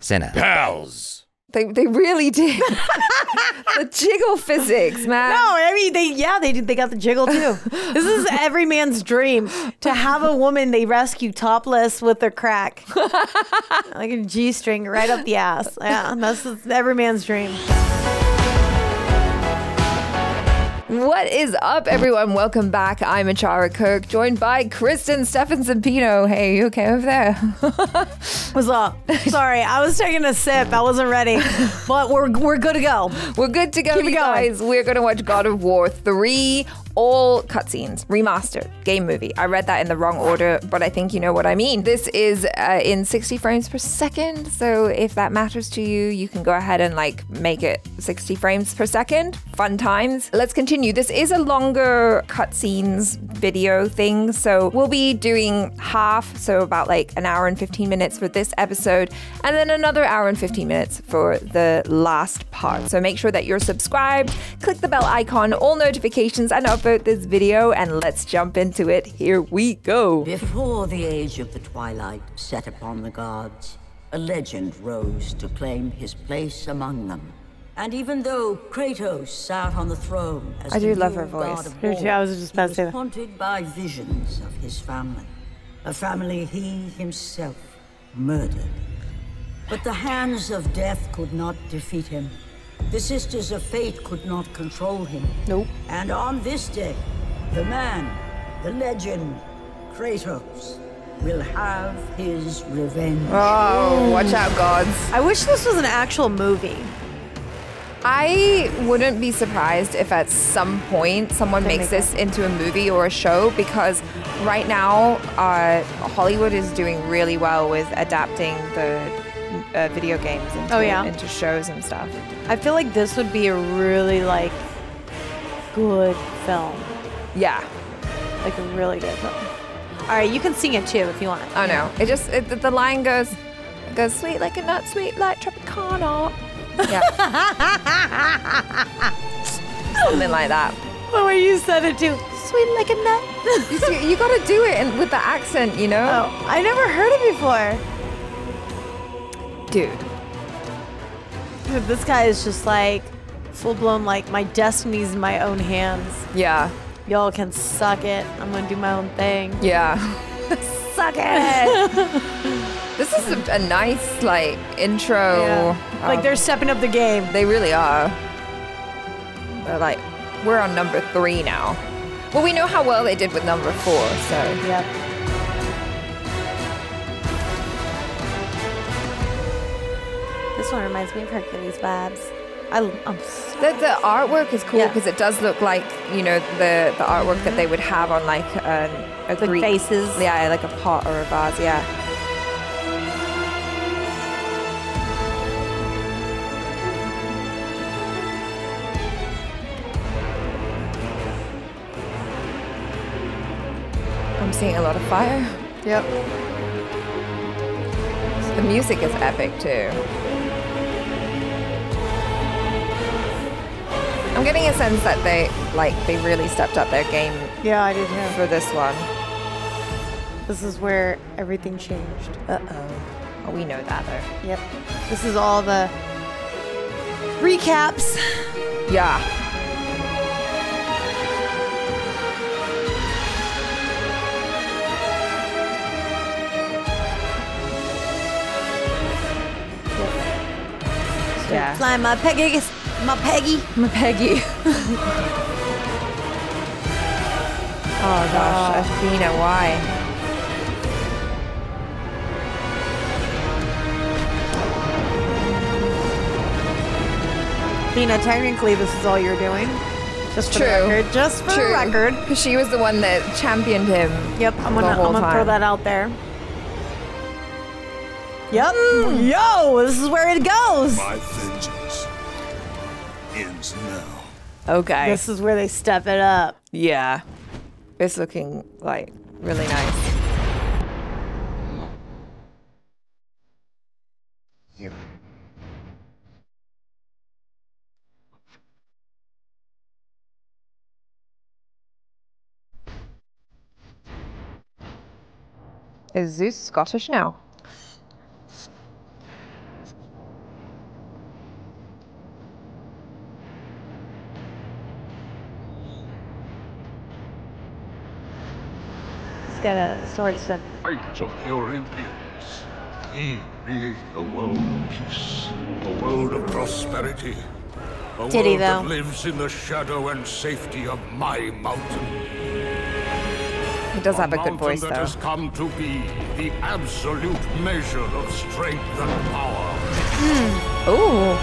Sinner. Pals. They, they really did. the jiggle physics, man. No, I mean they yeah they did they got the jiggle too. this is every man's dream to have a woman they rescue topless with their crack, like a g string right up the ass. Yeah, that's every man's dream. What is up, everyone? Welcome back. I'm Achara Kirk, joined by Kristen Stephenson Pino. Hey, you okay over there? What's up? Sorry, I was taking a sip. I wasn't ready, but we're we're good to go. We're good to go, Keep you going. guys. We're going to watch God of War 3, all cutscenes, remastered, game movie. I read that in the wrong order, but I think you know what I mean. This is uh, in 60 frames per second, so if that matters to you, you can go ahead and like make it 60 frames per second. Fun times. Let's continue. This is a longer cutscenes video thing, so we'll be doing half, so about like an hour and 15 minutes for this episode, and then another hour and 15 minutes for the last part. So make sure that you're subscribed, click the bell icon, all notifications, and upvote this video, and let's jump into it. Here we go. Before the age of the twilight set upon the gods, a legend rose to claim his place among them. And even though Kratos sat on the throne as I do love her voice. god of Me war, I was just about he to say was that. haunted by visions of his family, a family he himself murdered. But the hands of death could not defeat him. The sisters of fate could not control him. Nope. And on this day, the man, the legend, Kratos, will have his revenge. Oh, watch out, gods. I wish this was an actual movie. I wouldn't be surprised if at some point someone They makes make this into a movie or a show because right now uh, Hollywood is doing really well with adapting the uh, video games into, Oh, yeah? into shows and stuff. I feel like this would be a really like good film, Yeah, like a really good film. All right, you can sing it too if you want. I know. It just it, the line goes it goes sweet like a nut, sweet like Tropicana. Yeah, something like that. The way you said it too, sweet like a nut. You, see, you got to do it and with the accent, you know, oh, I never heard it before. dude. This guy is just like full blown like my destiny's in my own hands. Yeah, Y'all can suck it. I'm gonna do my own thing. yeah. Suck it. this is a, a nice like intro. Yeah. Like of- they're stepping up the game. They really are. They're like, we're on number three now. Well, we know how well they did with number four, so. Yep. This one reminds me of Hercules vibes. I, I'm so The, the artwork is cool Yeah. because it does look like, you know, the, the artwork that they would have on like an, a The Greek. faces. Yeah, like a pot or a vase, yeah. I'm seeing a lot of fire. Yep. The music is epic too. Getting a sense that they like they really stepped up their game Yeah, I did too. for this one. This is where everything changed. Uh oh. Oh, we know that though. Yep. This is all the recaps. Yeah. Yeah. Fly my Peggy, my Peggy. My Peggy. oh gosh, oh. Athena, why? Athena, technically this is all you're doing. Just for True. record. Just for the record. Because she was the one that championed him. Yep, I'm gonna, whole I'm gonna throw that out there. Yep. Mm. Yo, this is where it goes. My vengeance ends now. Okay. This is where they step it up. Yeah. It's looking like really nice. Is Zeus Scottish now? Got a sword step. Fight of the Olympians. He created a world of peace, a world of prosperity. A Did he, world that though? lives in the shadow and safety of my mountain. He does have a good mountain voice, that though. has come to be the absolute measure of strength and power. Hmm. Ooh.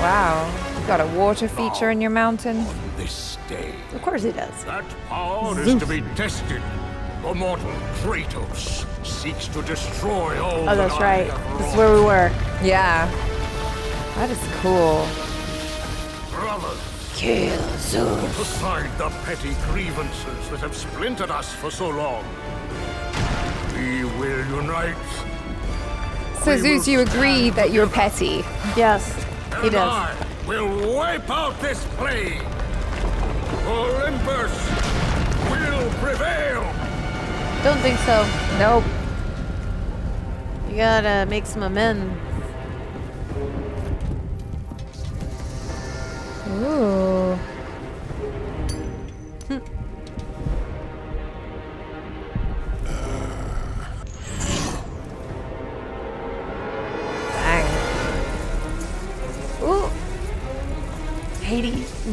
Wow. You got a water feature in your mountain? This day, Of course he does. that power is to be tested. The mortal Kratos seeks to destroy all Oh, that's I right. have This is where we were. Yeah. That is cool. Brothers, put aside the petty grievances that have splintered us for so long. We will unite. So We Zeus, you agree that you're petty? Yes, he and does. I will wipe out this plague. Olympus will prevail. Don't think so. Nope. You gotta make some amends. Ooh.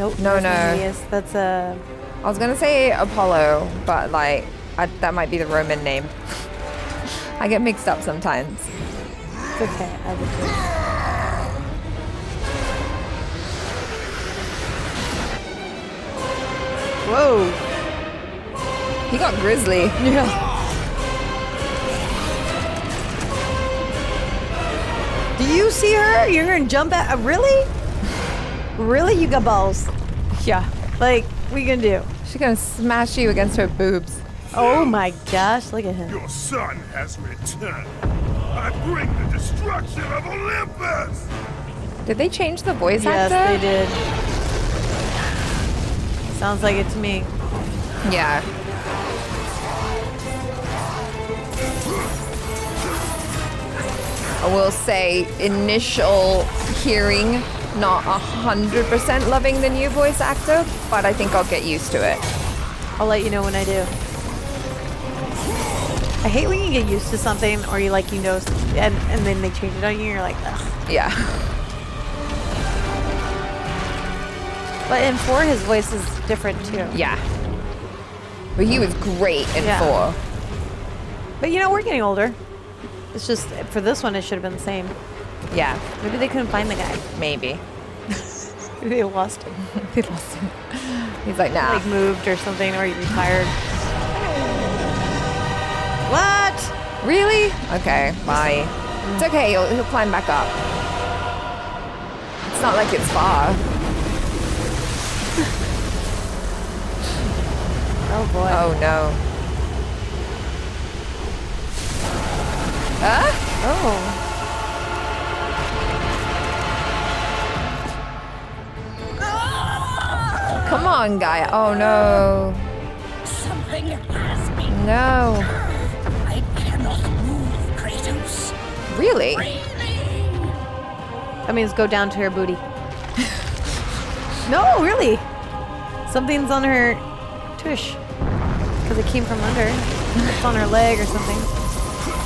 Nope. No, no. Hades. That's a. I was gonna say Apollo, but like I, that might be the Roman name. I get mixed up sometimes. It's okay. I did too. Whoa. He got grizzly. Yeah. Do you see her? You're gonna jump at? uh, Really? Really? You got balls? Yeah. Like, we you gonna do? She's gonna smash you against her boobs. Oh my gosh! Look at him. Your son has returned. I bring the destruction of Olympus. Did they change the voice Yes, actor? they did. Sounds like it to me. Yeah. I will say, initial hearing, not a hundred percent loving the new voice actor, but I think I'll get used to it. I'll let you know when I do. I hate when you get used to something or you like you know and, and then they change it on you and you're like, Ugh. Yeah. But in four his voice is different too. Yeah. But he was great in Yeah. four. But you know, we're getting older. It's just for this one it should have been the same. Yeah, Maybe they couldn't find the guy. maybe. Maybe they lost him. They lost him. He's like, nah. Like moved or something or he retired. What? Really? Okay, bye. It's okay, he'll, he'll climb back up. It's not like it's far. Oh boy. Oh no. Huh? Oh. Come on, guy. Oh no. Something has me. No. I cannot move, Kratos. Really? Really? That means go down to her booty. no, really. Something's on her tush. Because it came from under. It's on her leg or something.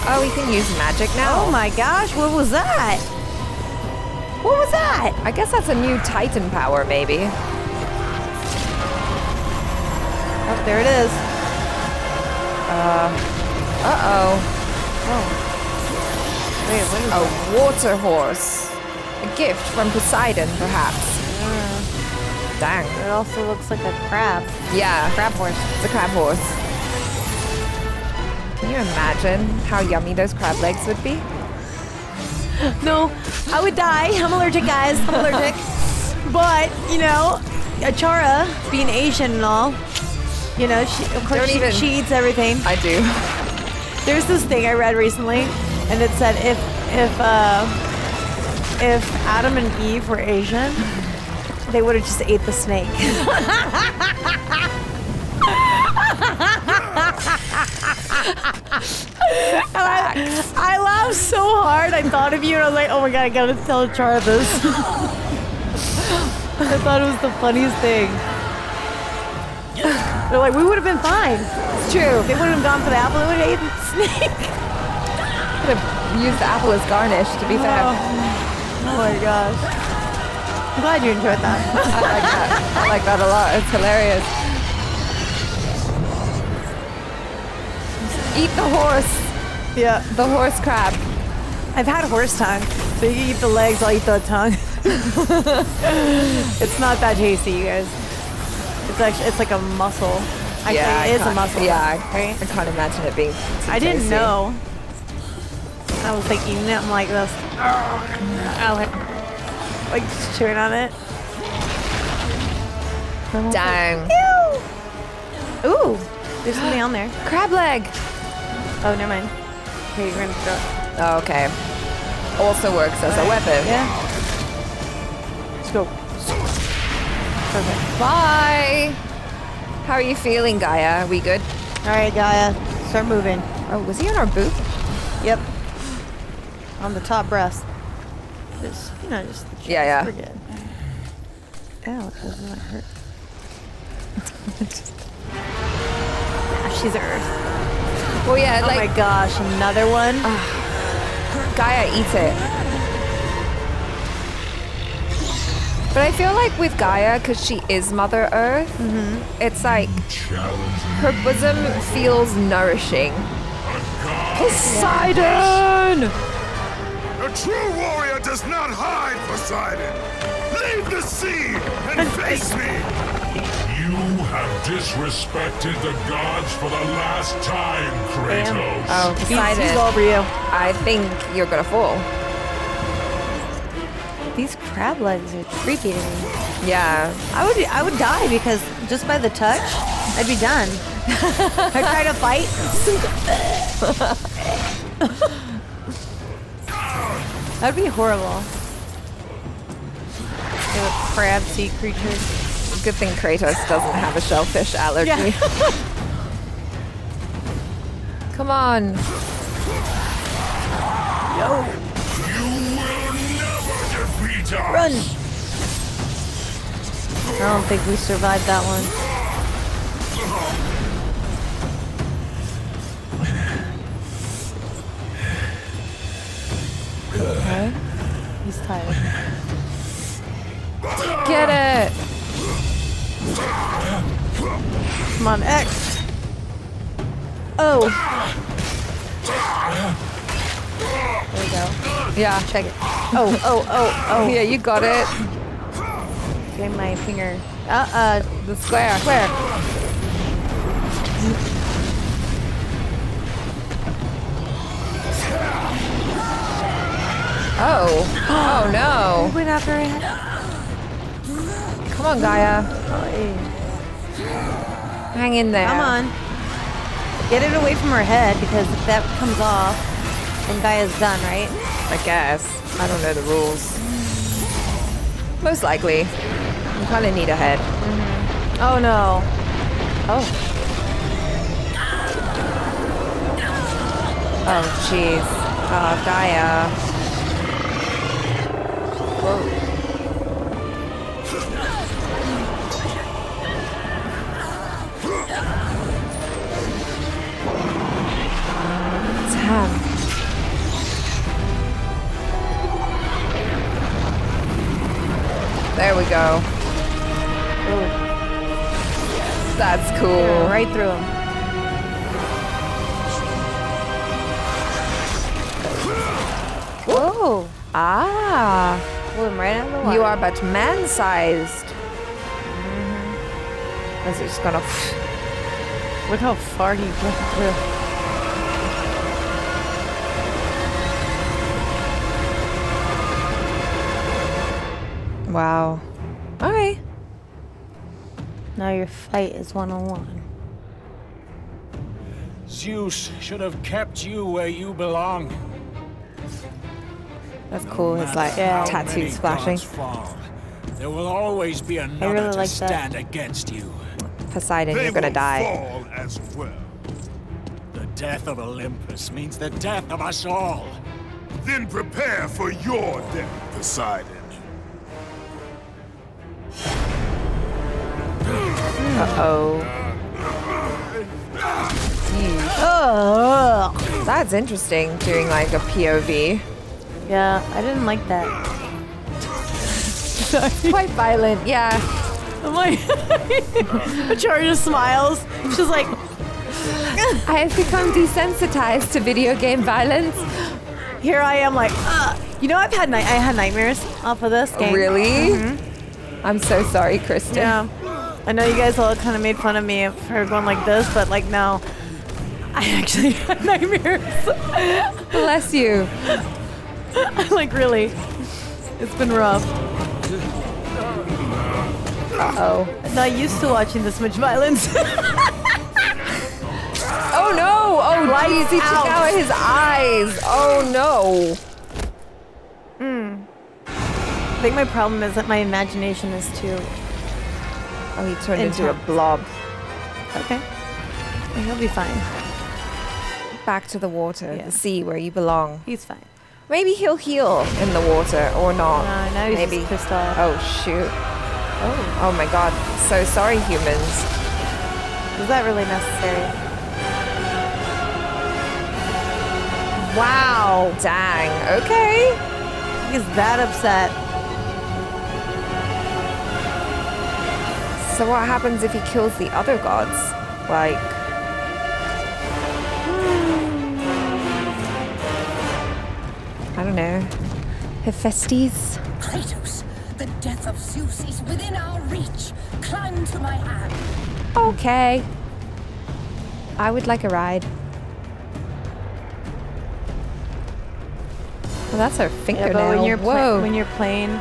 Oh, we can use magic now? Oh my gosh, what was that? What was that? I guess that's a new Titan power, maybe. Oh, there it is. Uh, uh-oh. Wait, what is A water horse. A gift from Poseidon, perhaps. Dang. It also looks like a crab. Yeah. Crab horse. It's a crab horse. Can you imagine how yummy those crab legs would be? No, I would die. I'm allergic, guys. I'm allergic. but, you know, Achara, being Asian and all, you know, she, of course, she, even- she eats everything. I do. There's this thing I read recently, and it said if if uh, if Adam and Eve were Asian, they would have just ate the snake. And I, I laughed so hard. I thought of you, and I was like, "Oh my god, I gotta tell this." I thought it was the funniest thing. They're like, we would have been fine. It's true. They wouldn't have gone for the apple. They would have eaten the snake. Could have used the apple as garnish, to be fair. Oh, oh my gosh. I'm glad you enjoyed that. I like that. I like that a lot. It's hilarious. Eat the horse. yeah. The horse crab. I've had horse tongue. So you can eat the legs, I'll eat the tongue. it's not that tasty, you guys. It's actually it's like a muscle. Actually, I it is a muscle. Yeah, I, right? I can't imagine it being. I didn't tasty. know. I was like eating it. I'm like this. Oh, I like, like chewing on it. Dang. Ooh, there's something on there. Crab leg. Oh, never mind. Okay, you're gonna throw it. Oh, okay. Also works as a weapon. Yeah. Let's go. Perfect. Bye. How are you feeling, Gaia? Are we good? All right, Gaia, start moving. Oh, was he on our booth? Yep. On the top breast. Just, you know, just the chest. Yeah, yeah. We're good. Ow, it doesn't that hurt. Ah, Ashes Earth. Well, yeah, Oh like my gosh, another one. Ah, Gaia eats it. But I feel like with Gaia, because she is Mother Earth, mm-hmm. it's like her bosom feels nourishing. Poseidon! A true warrior does not hide, Poseidon! Leave the sea and face me! You have disrespected the gods for the last time, Kratos. Oh, He's, he's Poseidon. over you. I think you're gonna fall. These crab legs are creepy to me. Yeah. I would I would die because just by the touch, I'd be done. I try to fight. That'd be horrible. They crab sea creatures. Good thing Kratos doesn't have a shellfish allergy. Come on. You Run! I don't think we survived that one. Okay. He's tired. Get it. Come on, X. Oh. There we go. Yeah. Check it. Oh, oh, oh, oh. Yeah, you got it. Get my finger. Uh, uh, The square. square. Oh. Oh no. Went after it. Come on, Gaia. Hang in there. Come on. Get it away from her head because if that comes off, then Gaia's done, right? I guess. I don't know the rules. Most likely. You kind of need a head. Mm-hmm. Oh no. Oh. Oh, jeez. Oh, Gaia. Whoa. Right through him. Whoa. Ah, Pull him right out of the water. you are but man-sized. Is it just gonna? Look how far he went through. Wow. All right. Now your fight is one on one. Zeus should have kept you where you belong. That's cool. His like Yeah. Tattoos flashing. gods fall, there will always be another really to like that. stand against you. Poseidon, They you're gonna die. fall as well. The death of Olympus means the death of us all. Then prepare for your death, Poseidon. Uh oh. That's interesting, doing like a POV. Yeah, I didn't like that. Quite violent, yeah. I'm like, Achara just smiles. She's like, I have become desensitized to video game violence. here I am, like, Ugh. you know, I've had night, I had nightmares off of this game. Really? Mm-hmm. I'm so sorry, Kristen. Yeah. I know you guys all kind of made fun of me for going like this, but like no, I actually had nightmares. Bless you. like really, it's been rough. I'm not used to watching this much violence. Oh no! Oh jeez, he took out. out his eyes. Oh no. Hmm. I think my problem is that my imagination is too. Oh, he turned into a blob. Okay. He'll be fine. Back to the water, Yeah. the sea where you belong. He's fine. Maybe he'll heal in the water or not. No, now he's Maybe. just pissed off. Oh shoot. Oh. Oh my god. So sorry, humans. Is that really necessary? Wow. Dang. Okay. He's that upset. So what happens if he kills the other gods? Like. I don't know. Hephaestus? Kratos, the death of Zeus is within our reach. Climb to my hand. Okay. I would like a ride. Well, that's her Yeah, fingernail. but when you're Whoa. when you're playing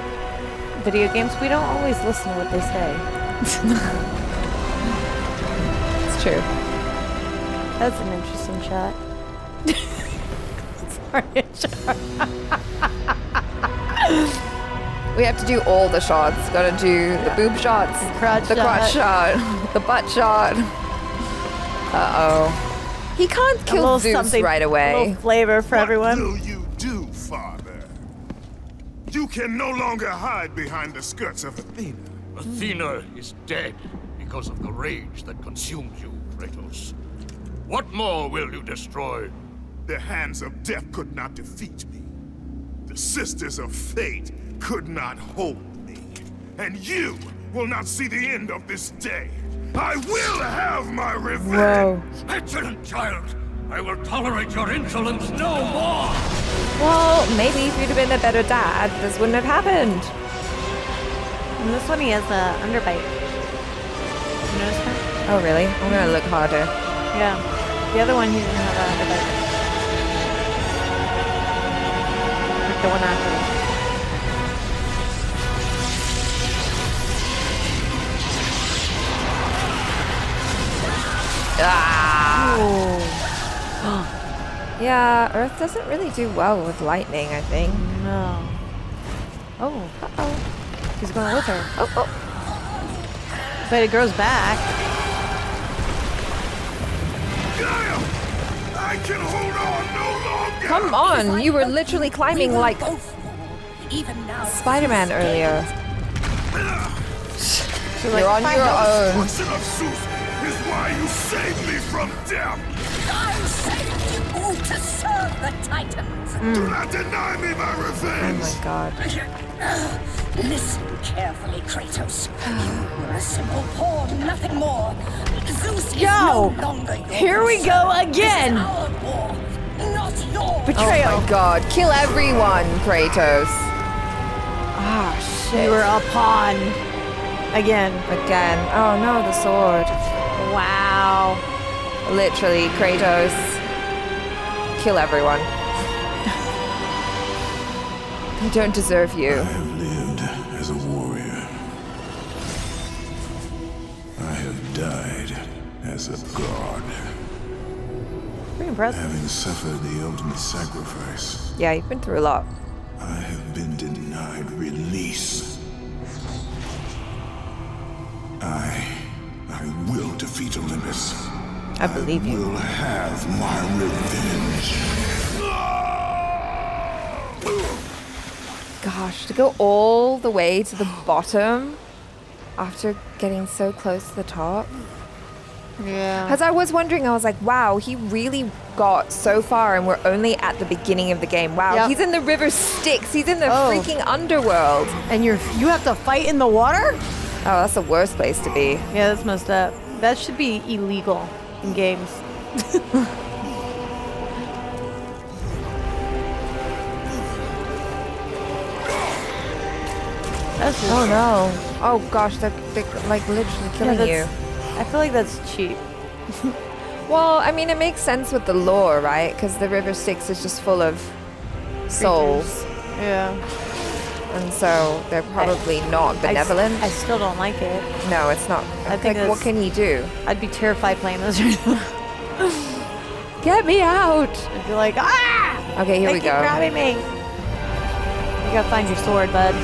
video games, we don't always listen to what they say. it's true. That's an interesting shot. We have to do all the shots. Gotta do the boob shots, crotch the crotch shot, the butt shot. Uh oh. He can't kill little Zeus something, right A away. little flavor for What everyone. will you do, Father? You can no longer hide behind the skirts of Athena. Athena is dead because of the rage that consumes you, Kratos. What more will you destroy? The hands of death could not defeat me. The sisters of fate could not hold me. And you will not see the end of this day. I will have my revenge! Excellent child! I will tolerate your insolence no more! Well, maybe if you'd have been a better dad, this wouldn't have happened. And this one he has a underbite. You notice that? Oh, really? I'm gonna look harder. Yeah. The other one he didn't have an underbite. Like the one after. this. Yeah, Earth doesn't really do well with lightning, I think. No. Oh. Uh-oh. He's going with her. Oh, oh. But it grows back. On no longer! Come on, you were literally climbing We like. Even now. Spider-Man earlier. You're on your own. Of Zeus is why you saved me from death! I saved you to serve the Titans. Do not deny me my Oh my god. Listen carefully, Kratos. You were a simple pawn, nothing more. Zeus is Yo! no longer your Here we go again. This is our war, not yours. Betrayal. Oh my god. Kill everyone, Kratos. Ah, shit. You were a pawn. Again. Again. Oh no, the sword. Wow. Literally, Kratos. Kill everyone. They don't deserve you. As a god, Pretty impressive. having suffered the ultimate sacrifice. Yeah, you've been through a lot. I have been denied release. I, I will defeat Olympus. I believe you. Will have my revenge. Gosh, to go all the way to the bottom after getting so close to the top. Yeah. Because I was wondering, I was like, wow, he really got so far, and we're only at the beginning of the game. Wow, Yep. he's in the river Styx. He's in the Oh. freaking underworld. And you're you have to fight in the water? Oh, that's the worst place to be. Yeah, that's messed up. That should be illegal in games. Oh no. Oh gosh, they're, they're like literally yeah, killing you. I feel like that's cheap. Well, I mean, it makes sense with the lore, right? Because the River Styx is just full of souls, Yeah. and so they're probably not benevolent. I, still don't like it. no, it's not. I like, think what can he do? I'd be terrified playing this right now. Get me out! I'd be like, ah! Okay, here they we keep go. grabbing me. You gotta find your sword, bud.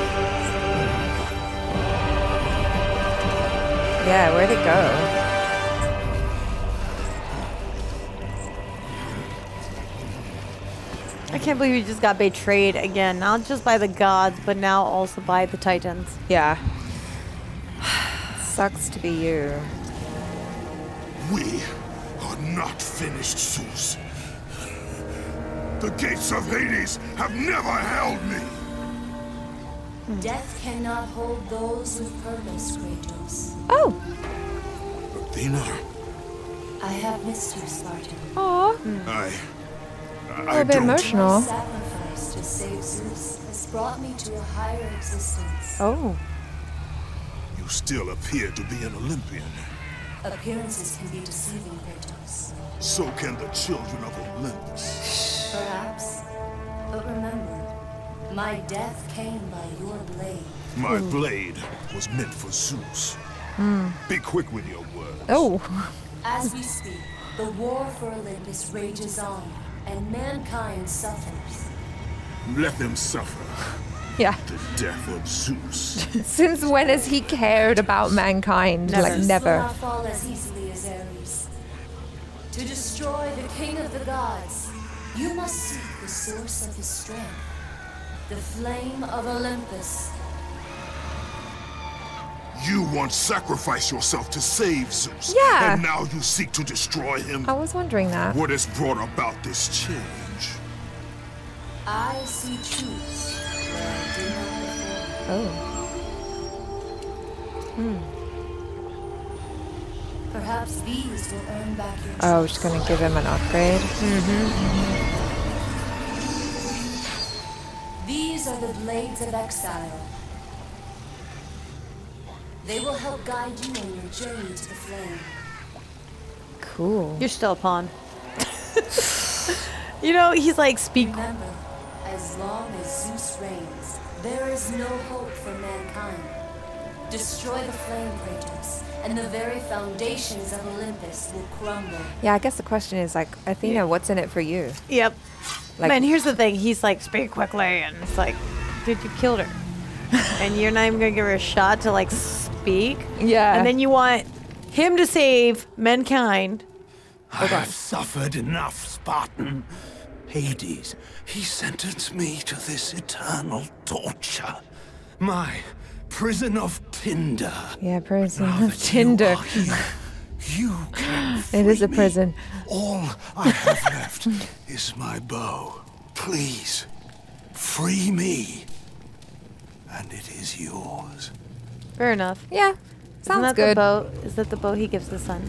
Yeah, where'd it go? I can't believe you just got betrayed again. Not just by the gods, but now also by the titans. Yeah. Sucks to be you. We are not finished, Zeus. The gates of Hades have never held me. Death cannot hold those with purpose, Kratos. Oh. Athena, I have missed you, Spartan. Aw. I. A I little bit don't. emotional. My sacrifice to save Zeus has brought me to a higher existence. Oh. You still appear to be an Olympian. Appearances can be deceiving, Kratos. So can the children of Olympus. Perhaps. But remember, my death came by your blade. My blade was meant for Zeus. Hmm. Be quick with your words. Oh. As we speak, the war for Olympus rages on, and mankind suffers. Let them suffer Yeah. the death of Zeus. Since when has he cared about mankind? Like Zeus will never. not fall as easily as Ares. To destroy the king of the gods, you must seek the source of his strength. The flame of Olympus. You once sacrificed yourself to save Zeus. Yeah. And now you seek to destroy him. I was wondering that. What has brought about this change? I see truths where I did not before. Oh. Hmm. Perhaps these will earn back your Oh, trust. she's gonna give him an upgrade. These are the blades of exile. They will help guide you on your journey to the flame. Cool. You're still a pawn. you know, he's like, speak. Remember, as long as Zeus reigns, there is no hope for mankind. Destroy the flame, Kratos, and the very foundations of Olympus will crumble. Yeah, I guess the question is like, Athena, what's in it for you? Yep. Like- Man, here's the thing. He's like, speak quickly. And it's like, dude, you killed her. and you're not even going to give her a shot to like speak. Yeah. And then you want him to save mankind. I have suffered enough, Spartan. Hades, he sentenced me to this eternal torture. My prison of Tinder. Yeah, prison. Now that you Tinder. are here, you can It is free a me. prison. All I have left is my bow. Please, free me. And it is yours. Fair enough. Yeah, Isn't sounds that good. the bow? Is that the bow he gives the son?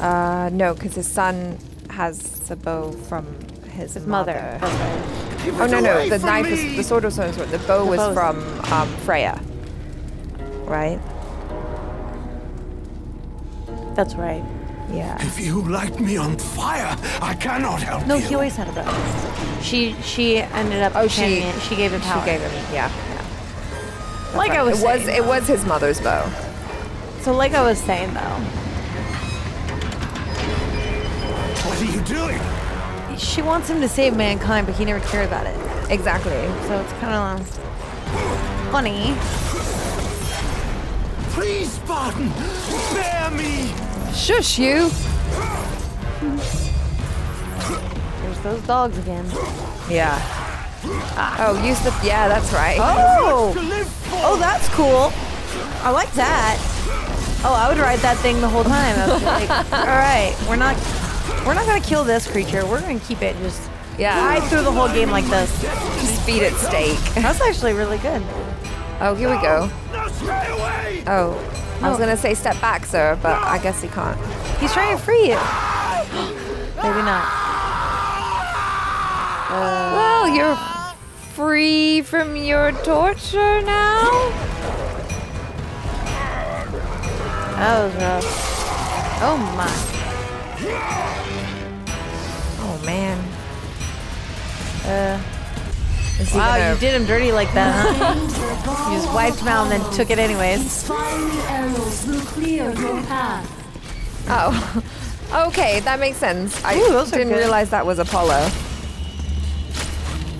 Uh, no, because his son has a bow from his, His mother. That's right. Oh no, no, the knife is the sword was from his The bow The was bow's- from um, Freya. Right? That's right. Yeah. If you light me on fire, I cannot help No, you. he always had a bow. She she ended up. Oh, she it- she gave him power. She gave him. Yeah. yeah. Like I was it was saying, it was his mother's bow. So like I was saying though, What are you doing? She wants him to save mankind, but he never cared about it. Exactly. So it's kind of funny. Please, Spartan, spare me! Shush you. There's those dogs again. Yeah. Ah. Oh, use the yeah. That's right. Oh, To live for! oh, that's cool. I like that. Oh, I would ride that thing the whole time. I was like, all right, we're not, we're not gonna kill this creature. We're gonna keep it just Yeah. ride through the whole game like this. Just feed it steak. That's actually really good. Oh, here we go. Now stay away! Oh, I was gonna say step back, sir, but I guess he can't. He's trying to free you. Maybe not. Well, you're free from your torture now. That was rough. Oh my. Oh man. Uh, wow, gonna- you did him dirty like that, huh? you just wiped him out and then took it anyways. Fiery arrows will clear your path. Oh. Okay, that makes sense. I Ooh, didn't good. realize that was Apollo.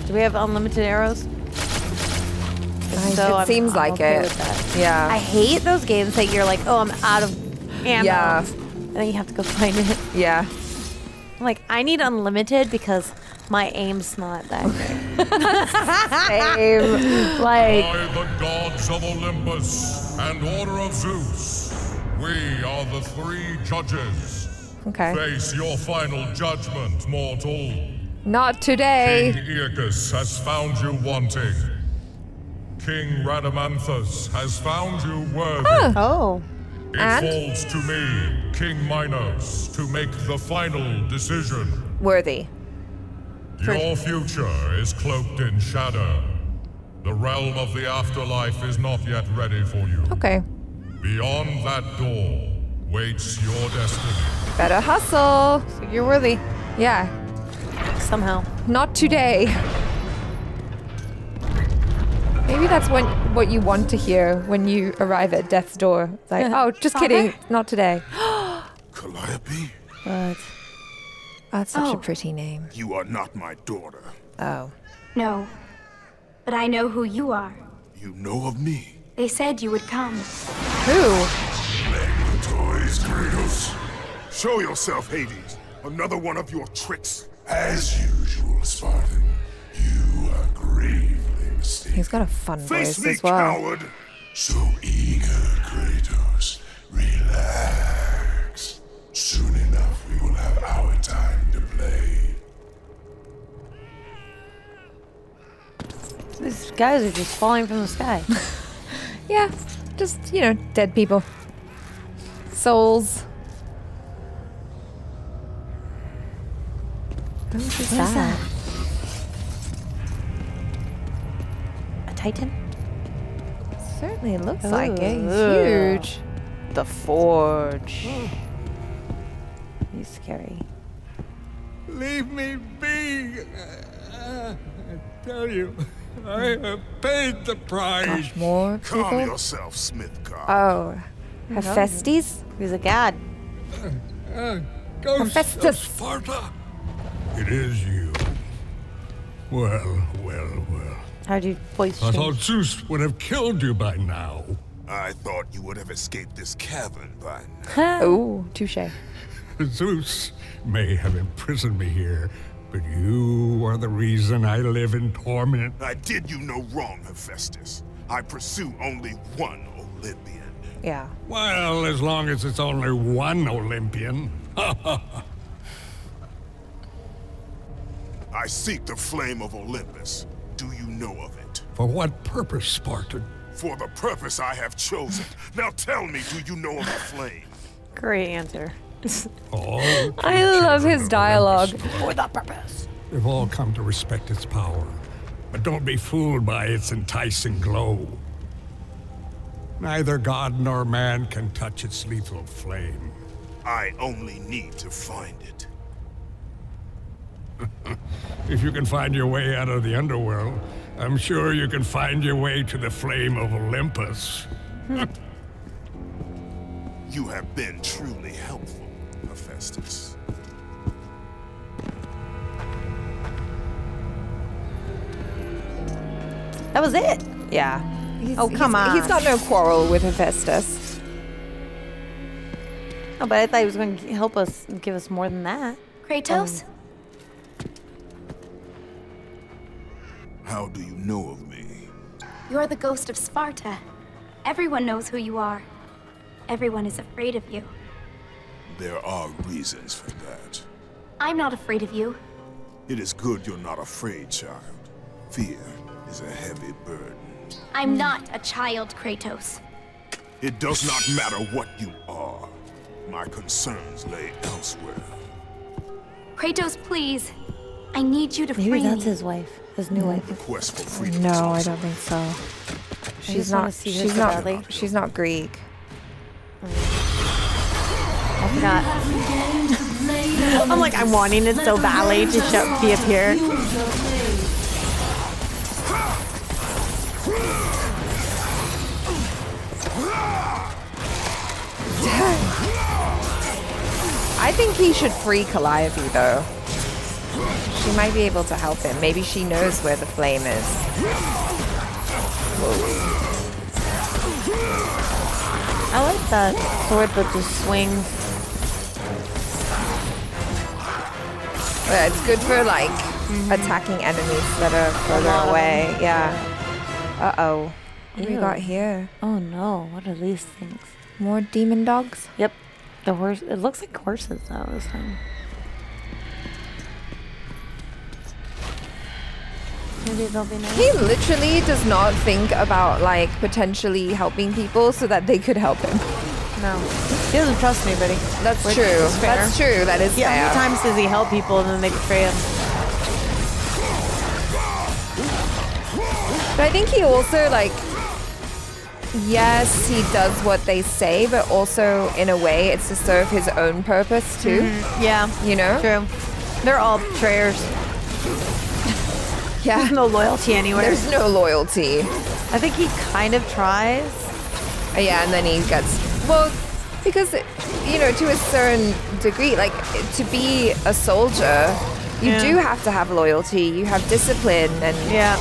Do we have unlimited arrows? If it I'm- seems I'm like okay it. Yeah. I hate those games that you're like, oh, I'm out of ammo. Yeah. And then you have to go find it. yeah. I'm like, I need unlimited because my aim's not that great. Same. like, By the gods of Olympus and Order of Zeus, we are the three judges. Okay. Face your final judgment, mortal. Not today. King Aeacus has found you wanting. King Rhadamanthus has found you worthy. oh, It And? falls to me, King Minos, to make the final decision. Worthy. Your future is cloaked in shadow. The realm of the afterlife is not yet ready for you. Okay. Beyond that door waits your destiny. Better hustle. you're worthy Yeah. somehow. Not today. Maybe that's when what you want to hear when you arrive at death's door. It's like, oh, just kidding, not today. Calliope, But That's such a Oh. pretty name. you are not my daughter. Oh. No. But I know who you are. You know of me. They said you would come. Who? Toys, Kratos. Show yourself, Hades. Another one of your tricks. As usual, Spartan, you are gravely mistaken. He's got a fun Face voice me, as well. coward. So eager, Kratos. Relax. Soon enough, we will have our time to play. these guys are just falling from the sky. Yeah, just, you know, dead people. Souls. Don't What is sad. that? Titan? Certainly looks like it. He's huge. The Forge. He's scary. Leave me be. Uh, I tell you, I have paid the price. Gosh, more Calm people. yourself, Smithcard. Oh, Hephaestus? He's a god. Uh, Ghost of Hephaestus. Sparta. It is you. Well, well, well. How'd you voice I change? thought Zeus would have killed you by now. I thought you would have escaped this cavern by now. Oh, touche. Zeus may have imprisoned me here, but you are the reason I live in torment. I did you no wrong, Hephaestus. I pursue only one Olympian. Yeah. Well, as long as it's only one Olympian. I seek the flame of Olympus. Do you know of it? For what purpose, Spartan? For the purpose I have chosen. Now tell me, do you know of the flame? Great answer. All I love his dialogue. For the purpose. We've all come to respect its power, but don't be fooled by its enticing glow. Neither god nor man can touch its lethal flame. I only need to find it. If you can find your way out of the underworld, I'm sure you can find your way to the flame of Olympus. You have been truly helpful, Hephaestus. That was it. Yeah. He's, Oh, come he's- He's got no quarrel with Hephaestus. Oh, but I thought he was going to help us give us more than that. Kratos? How do you know of me? You're the ghost of Sparta. Everyone knows who you are. everyone is afraid of you. There are reasons for that. I'm not afraid of you. It is good you're not afraid, child. Fear is a heavy burden. I'm not a child, Kratos. It does not matter what you are. My concerns lay elsewhere. Kratos, please. I need you to Maybe free that's his wife, his new wife. The quest for freedom No, I don't think so. She's just not. She's not. badly. She's not Greek. I forgot. I'm like, I'm wanting it so badly to show, be up here. I think he should free Calliope though. She might be able to help him. Maybe she knows where the flame is. I like that sword that just swings. Yeah, it's good for like attacking enemies that are further away. Yeah. Uh oh. What do we got here? Oh no, what are these things? More demon dogs? Yep. The horse. It looks like horses though this time. Maybe they'll be nice. He literally does not think about like potentially helping people so that they could help him. No, he doesn't trust anybody. That's true. is fair. That's true. That is Yeah, how many times does he help people and then they betray him? But I think he also like yes, he does what they say, but also in a way it's to serve his own purpose too. Mm-hmm. Yeah, You know? true. They're all betrayers. Yeah. There's no loyalty anywhere. There's no loyalty. I think he kind of tries. Uh, Yeah, and then he gets well because you know to a certain degree, like to be a soldier, you Yeah. do have to have loyalty. You have discipline and Yeah.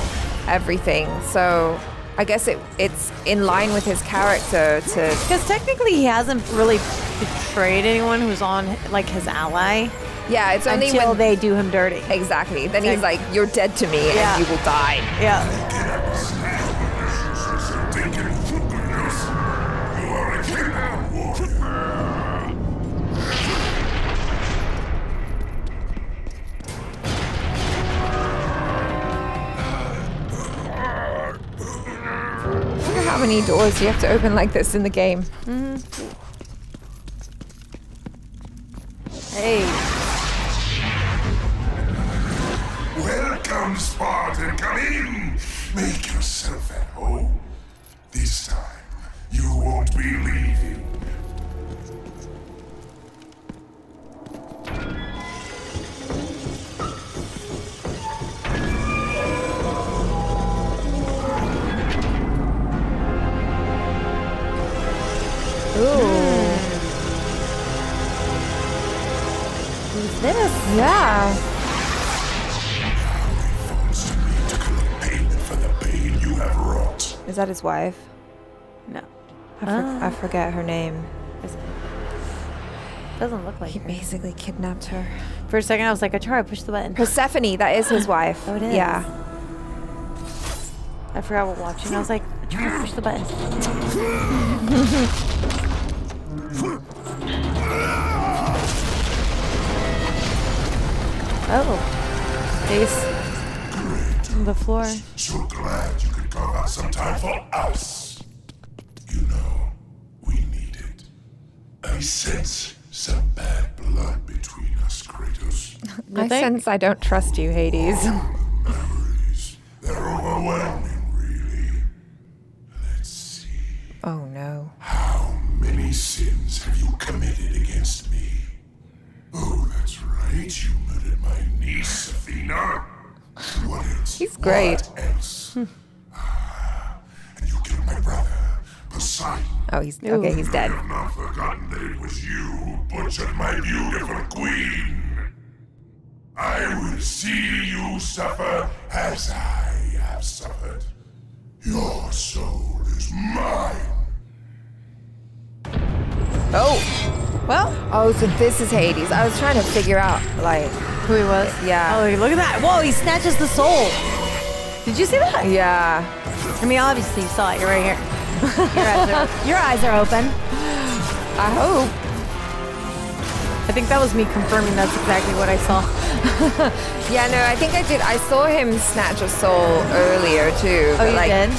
everything. So I guess it it's in line with his character to Because technically he hasn't really betrayed anyone who's on like his ally yeah. It's only until when they do him dirty. exactly then he's like you're dead to me Yeah. and you will die. Yeah. You are a capable warrior. Look at how many doors you have to open like this in the game. Hmm. Hey. Welcome, Spartan. Come in. Make yourself at home. This time, you won't be leaving. Ooh. Who's this? Yeah. Is that his wife? No. I, for- I ah. forget her name. Doesn't look like He her. basically kidnapped her. For a second, I was like, I try to push the button. Persephone, that is his wife. Oh, it is. Yeah. I forgot what watching. I was like, I try to push the button. oh. Face on the floor. So glad you could carve out some time for us. You know, we need it. I sense some bad blood between us, Kratos. I sense I don't trust you, Hades. Memories. They're overwhelming, really. Let's see. Oh no. How many sins have you committed against me? Oh, that's right. You murdered my niece, Athena. What else? He's great. What else? Ah, and you killed my brother, Poseidon. Oh, he's okay. He's dead. I have not forgotten that it was you who butchered my beautiful queen. I will see you suffer as I have suffered. Your soul is mine. Oh. Well, Oh, so this is Hades. I was trying to figure out, like, who he was. Yeah. Oh, look at that. Whoa, he snatches the soul. Did you see that? yeah. I mean, obviously you saw it. You're right here. Your eyes are, your eyes are open. I hope. I think that was me confirming that's exactly what I saw. Yeah, no, I think I did. I saw him snatch a soul earlier too. Oh, you like, did?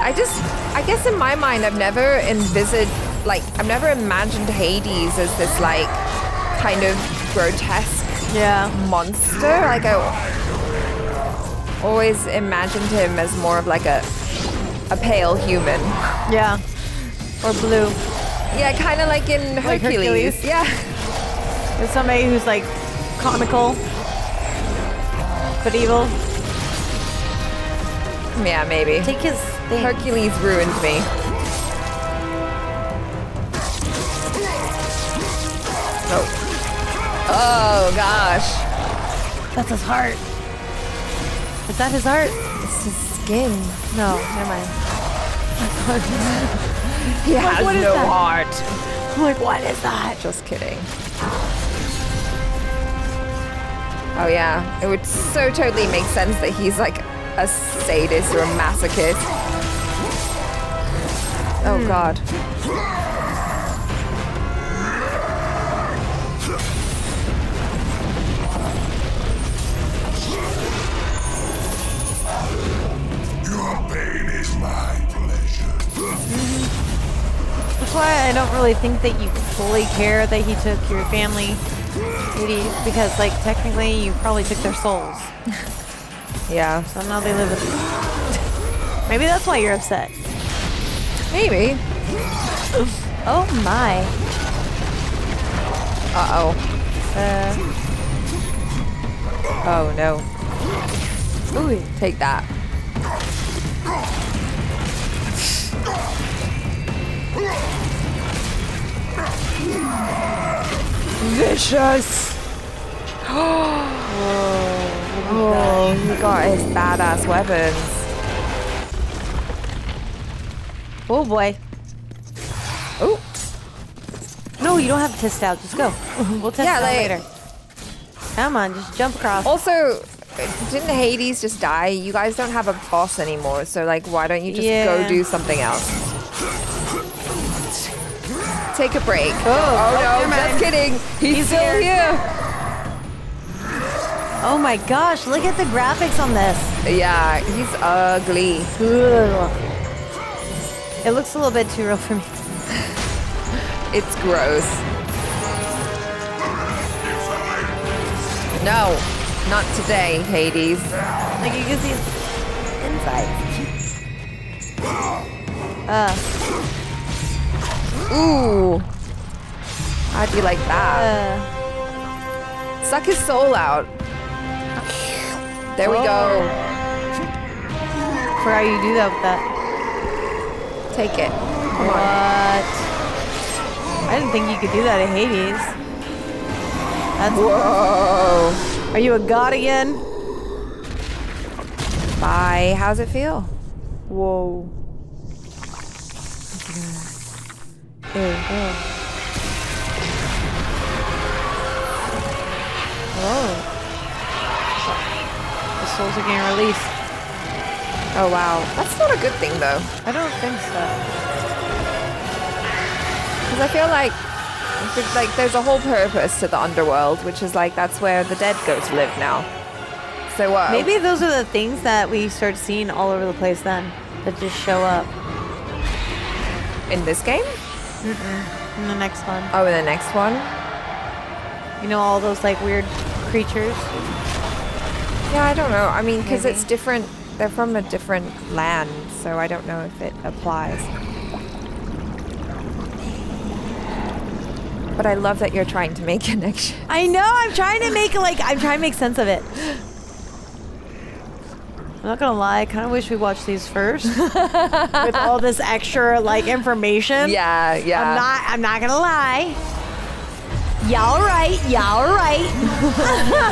I just, I guess in my mind, I've never envisaged, like, I've never imagined Hades as this like kind of grotesque Yeah. monster. Like I always imagined him as more of like a a pale human. Yeah. Or blue. Yeah, kind of like in Like Hercules. Hercules? Yeah. There's somebody who's like comical, but evil. Yeah, maybe. Take his thing. Hercules ruined me. Oh. Oh gosh. That's his heart. Is that his heart? Skin. No, never mind. He Like, has what is no that? heart. I'm like, what is that? Just kidding. Oh yeah, it would so totally make sense that he's like a sadist or a masochist. Oh god. That's why I don't really think that you fully care that he took your family, Maybe because like technically you probably took their souls. Yeah. So now they live with you. Maybe that's why you're upset. Maybe. Oh my. Uh-oh. Uh, Oh no. Ooh, take that. Vicious. oh, he got his badass weapons. oh boy. Oh, No, you don't have to test out. Just go. we'll test Yeah, out like- later. Come on, just jump across. Also, didn't Hades just die? You guys don't have a boss anymore, so like, why don't you just Yeah. go do something else? Take a break. Oh, oh, no, just kidding. He's, He's still here. here. Oh my gosh, look at the graphics on this. Yeah, he's ugly. Ugh. It looks a little bit too real for me. It's gross. No, not today, Hades. Like you can see his insides. Uh, Ooh. How'd you like that? uh, Suck his soul out. There we go. for how you do that with that. Take it. Come What? on. I didn't think you could do that in Hades. That's Whoa. Are you a god again? Bye. How's it feel? Whoa. There you go. Oh. The souls are getting released. Oh wow. That's not a good thing though. I don't think so. Because I feel like there's, like there's a whole purpose to the underworld, which is like that's where the dead go to live now. So uh, Maybe those are the things that we start seeing all over the place then that just show up in this game? In the next one. Oh, in the next one? You know, all those like weird creatures. Yeah, I don't know. I mean, because it's different. They're from a different land, so I don't know if it applies. But I love that you're trying to make connection. I know. I'm trying to make like I'm trying to make sense of it. I'm not gonna lie. I kind of wish we watched these first with all this extra like information. Yeah, yeah. I'm not. I'm not gonna lie. Y'all right. Y'all right.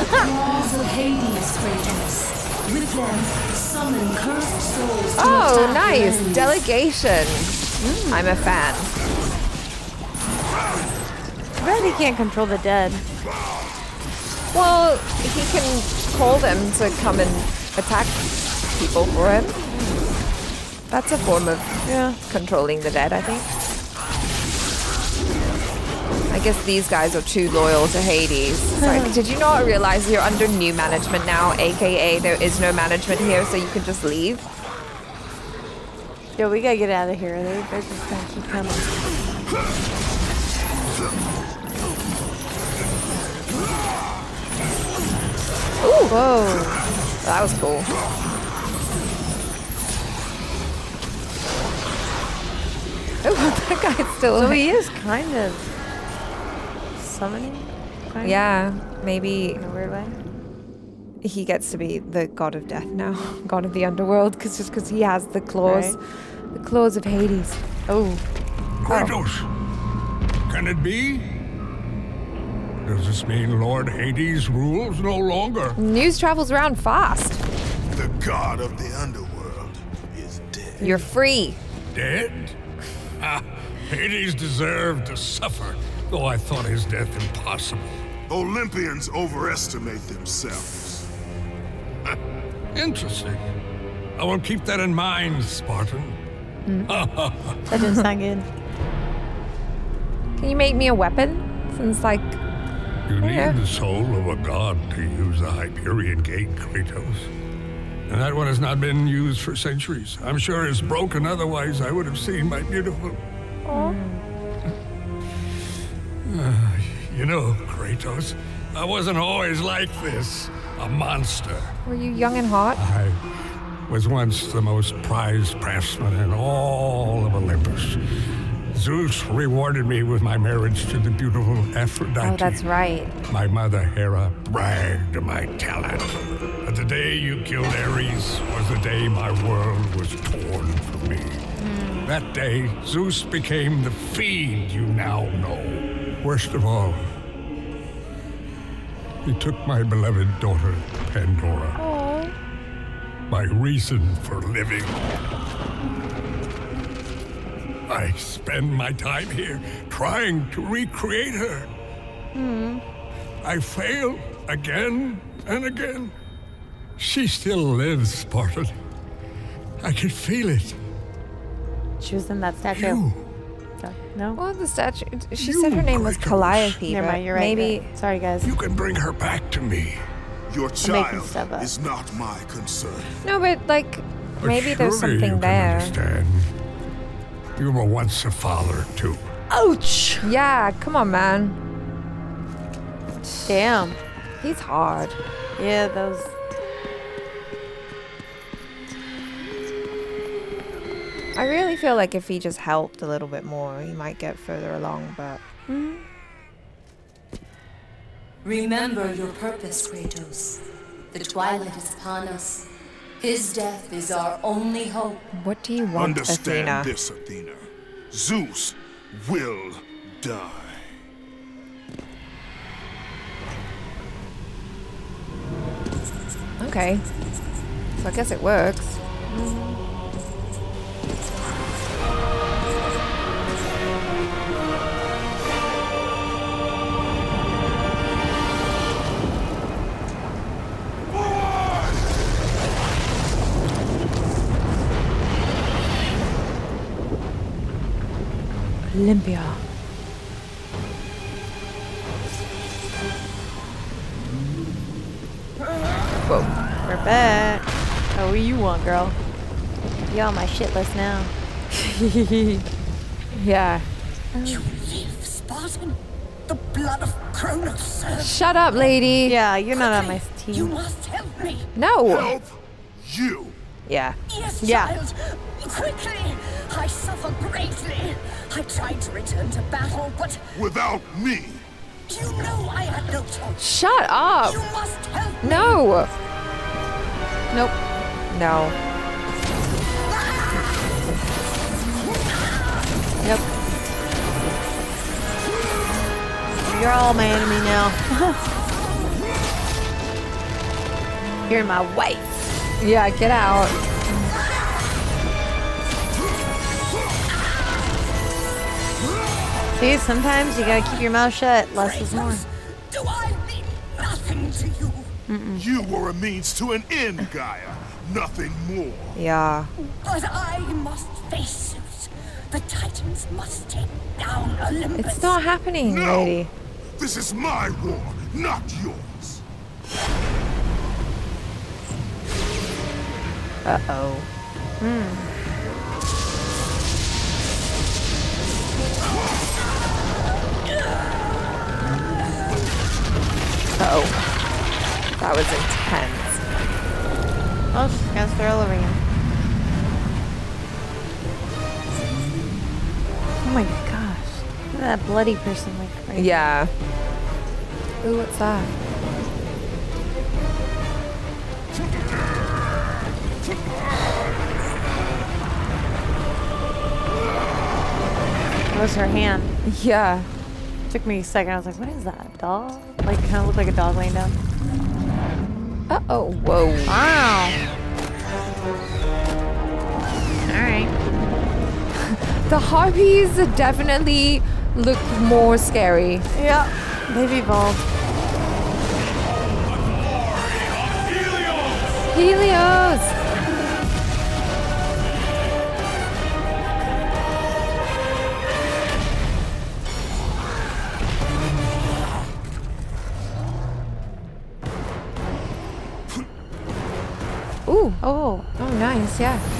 Claws of Hades, Kratos. With them, summon cursed souls to Oh, nice. your enemies. Delegation. Mm. I'm a fan. I bet he can't control the dead. Well, he can call them to come and attack people for him. That's a form of Yeah. controlling the dead, I think. I guess these guys are too loyal to Hades. Like, did you not realize you're under new management now, aka there is no management here, so you can just leave? Yo, we gotta get out of here. They're, they're just gonna keep coming. Ooh. Whoa. That was cool. Oh, that guy's still. So he is kind of summoning. Kind Yeah, maybe in a weird way. he gets to be the god of death now, god of the underworld, because just because he has the claws, the claws of Hades. Oh, oh. Kratos! Can it be? Does this mean Lord Hades rules no longer? News travels around fast. The god of the underworld is dead. You're free. Dead? Ah, Hades deserved to suffer, though I thought his death impossible. Olympians overestimate themselves. Interesting. I will keep that in mind, Spartan. that didn't sound good. Can you make me a weapon? Since like, You need Yeah. the soul of a god to use the Hyperion Gate, Kratos. And that one has not been used for centuries. I'm sure it's broken, otherwise I would have seen my beautiful. Uh, you know, Kratos, I wasn't always like this. A monster. were you young and hot? I was once the most prized craftsman in all of Olympus. Zeus rewarded me with my marriage to the beautiful Aphrodite. Oh, that's right. My mother Hera bragged of my talent. But the day you killed Ares was the day my world was torn from me. Hmm. That day, Zeus became the fiend you now know. Worst of all, he took my beloved daughter, Pandora. Oh. My reason for living. I spend my time here trying to recreate her. Hmm. I fail again and again. She still lives, Spartan. I can feel it. She was in that statue. You. Uh, no. Well, the statue. She said her name was Calliope. Never mind. You're right. Maybe. you're. Sorry, guys. You can bring her back to me. Your child is not my concern. No, but like, But maybe there's surely something you there. Can understand. You were once a father, too. Ouch! Yeah, come on, man. Damn. He's hard. Yeah, those. I really feel like if he just helped a little bit more, he might get further along. But Remember your purpose, Kratos. The twilight is upon us. His death is our only hope. what do you want, Understand Athena? this, Athena. Zeus will die. Okay. So I guess it works. Olympia. Whoa. We're back. Oh, what you want, girl? You on my shit list now. Yeah. You live, Spartan. The blood of Kronos serves. Shut up, lady. Yeah, you're not on my team. You team. must help me. No. Help you. Yeah. Yes, Yeah. child. Quickly. I suffer greatly. I tried to return to battle, but Without me. you know I had no choice. Shut up. You must help me. No. Nope. No. Yep. You're all my enemy now. You're my wife. Yeah, get out. See, sometimes you gotta keep your mouth shut. Less is more. Do I mean nothing to you? You were a means to an end, Gaia. Nothing more. Yeah. But I must face Zeus. The Titans must take down Olympus. It's not happening, No! lady. This is my war, not yours. Hmm. Uh oh. That was intense. Oh, she's gonna start all over again. Oh my gosh. Look at that bloody person like right Yeah. Ooh, what's that? That was her hand. Yeah. Took me a second. I was like, what is that? Dog? Like, kind of looked like a dog laying down. Uh oh. Whoa. Wow. Alright. The harpies definitely look more scary. Yeah. They've evolved. Helios! Oh. Oh, nice. Yeah.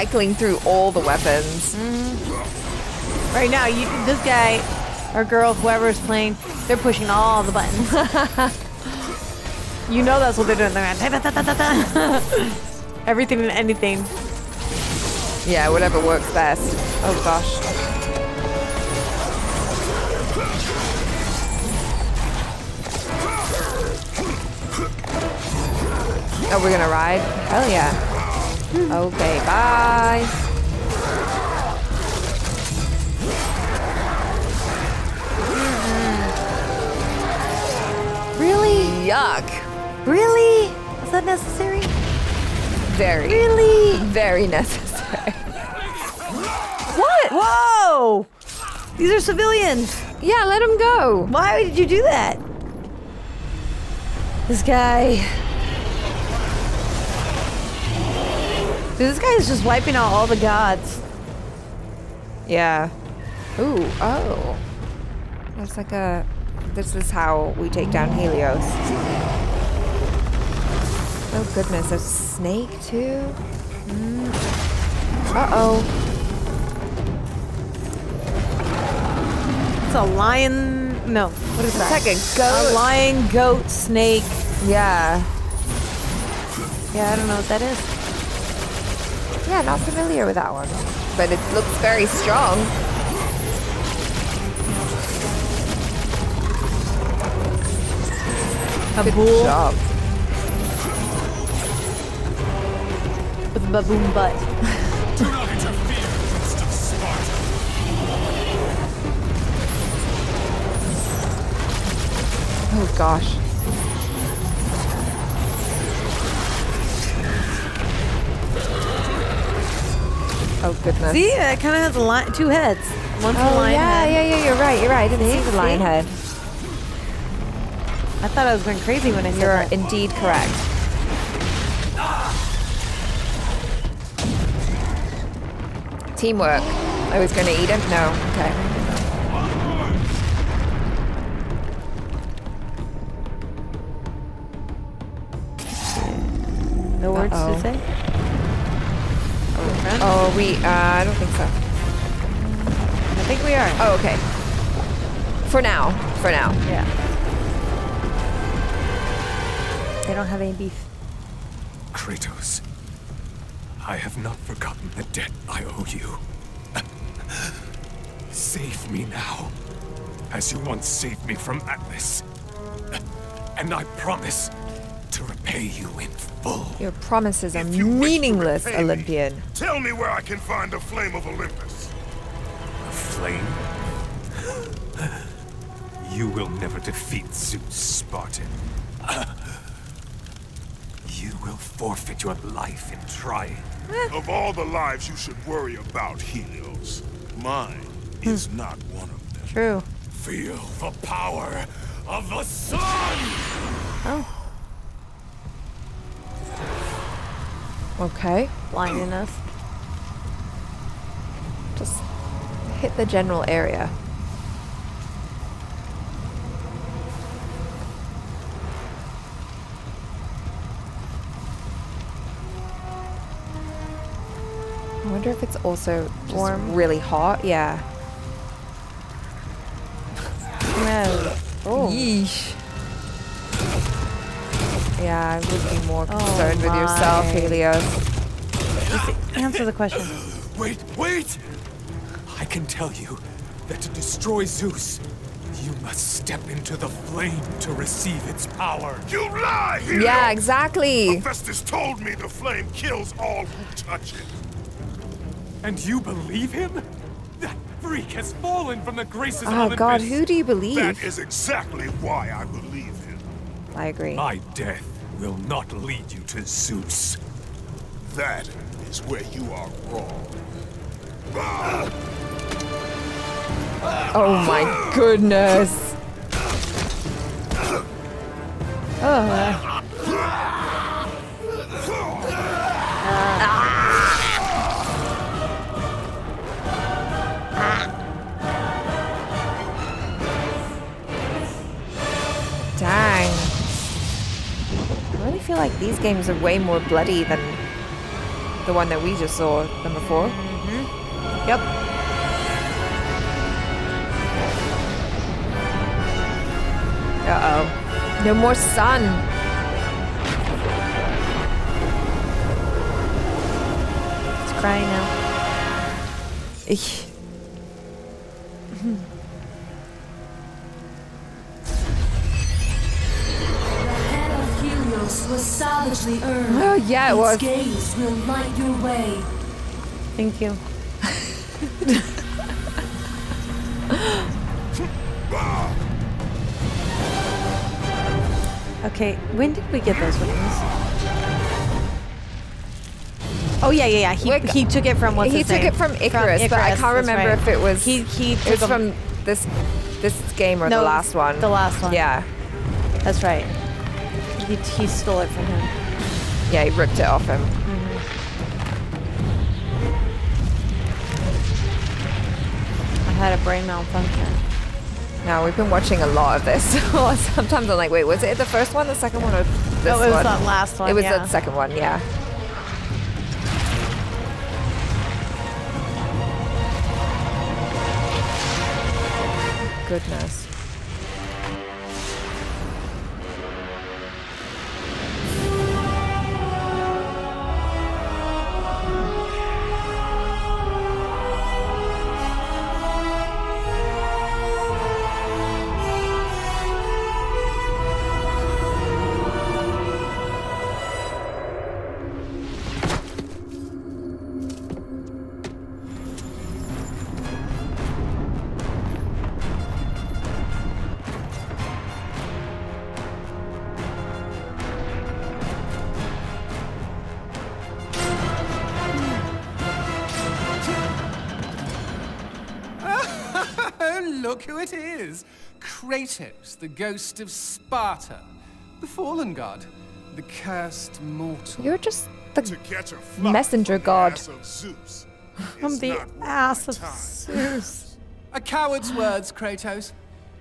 Cycling through all the weapons. Mm-hmm. Right now, you, this guy or girl, whoever's playing, they're pushing all the buttons. you know that's what they're doing. They're like, "Da, da, da, da, da." everything and anything. Yeah, whatever works best. Oh gosh. Oh, we're gonna ride? Hell yeah. Okay, bye. Mm-hmm. Really? Yuck. Really? Is that necessary? Very. Really? Very necessary. What? Whoa! These are civilians. Yeah, let them go. Why did you do that? This guy. Dude, this guy is just wiping out all the gods. Yeah. Ooh, oh. That's like a. This is how we take down Helios. Oh goodness, a snake too? Mm. Uh oh. It's a lion. No, what is It's that? like a A lion, goat, snake. Yeah. Yeah, I don't know what that is. Yeah, not familiar with that one. But it looks very strong. A Good bull job. with a baboon butt. Do not interfere, Ghost of Sparta. Oh gosh. Oh goodness. See, it kind of has a lion, two heads. One's a Oh lion yeah, head. yeah, yeah. You're right. You're right. I didn't see, See? the lion See? head. I thought I was going crazy when I said You're that. indeed correct. Teamwork. I was going to eat him. No. Okay. No words Uh-oh. to say. We. Uh, I don't think so. I think we are. Oh, okay. For now. For now. Yeah. They don't have any beef. Kratos, I have not forgotten the debt I owe you. Save me now, as you once saved me from Atlas. And I promise to repay you in full. Your promises are you meaningless, repay me, Olympian. Tell me where I can find the flame of Olympus. A flame? You will never defeat Zeus, Spartan. You will forfeit your life in trying. Of all the lives you should worry about, Helios, mine is hmm. not one of them. True. Feel the power of the sun! Oh, Okay. blinding us. Just hit the general area. I wonder if it's also Warm. really hot. Yeah. No. Oh. Yeesh. Yeah, I would be more Oh concerned with yourself. Helios. Answer the question. Wait, wait! I can tell you that to destroy Zeus, you must step into the flame to receive its power. You lie, Helios! Yeah, exactly. Hephaestus told me the flame kills all who touch it. And you believe him? That freak has fallen from the graces of Oh Olympus. God, who do you believe? That is exactly why I believe him. I agree. My death will not lead you to Zeus. That is where you are wrong. Oh my goodness. Oh. Like these games are way more bloody than the one that we just saw than before. Yep. Uh oh. No more sun. It's crying now. Eesh. Helios was savagely earned. Oh, yeah, it its was. gaze will light your way. Thank you. okay, when did we get those wings? Oh yeah, yeah, yeah. He, Wick- he took it from what's he his took name? it from Icarus, but I can't remember right. if it was he he it took was from this this game or No, the last one. the last one. Yeah, That's right. He, he stole it from him. yeah, he ripped it off him. Mm-hmm. I had a brain malfunction. Now we've been watching a lot of this. Sometimes I'm like, wait, was it the first one, the second one, or this No, it was one? that last one, It was yeah. the second one, yeah. Goodness. Kratos, the ghost of Sparta, the fallen god, the cursed mortal. You're just the To catch a messenger from the god. ass of Zeus. I'm the ass of. Zeus. A coward's words, Kratos.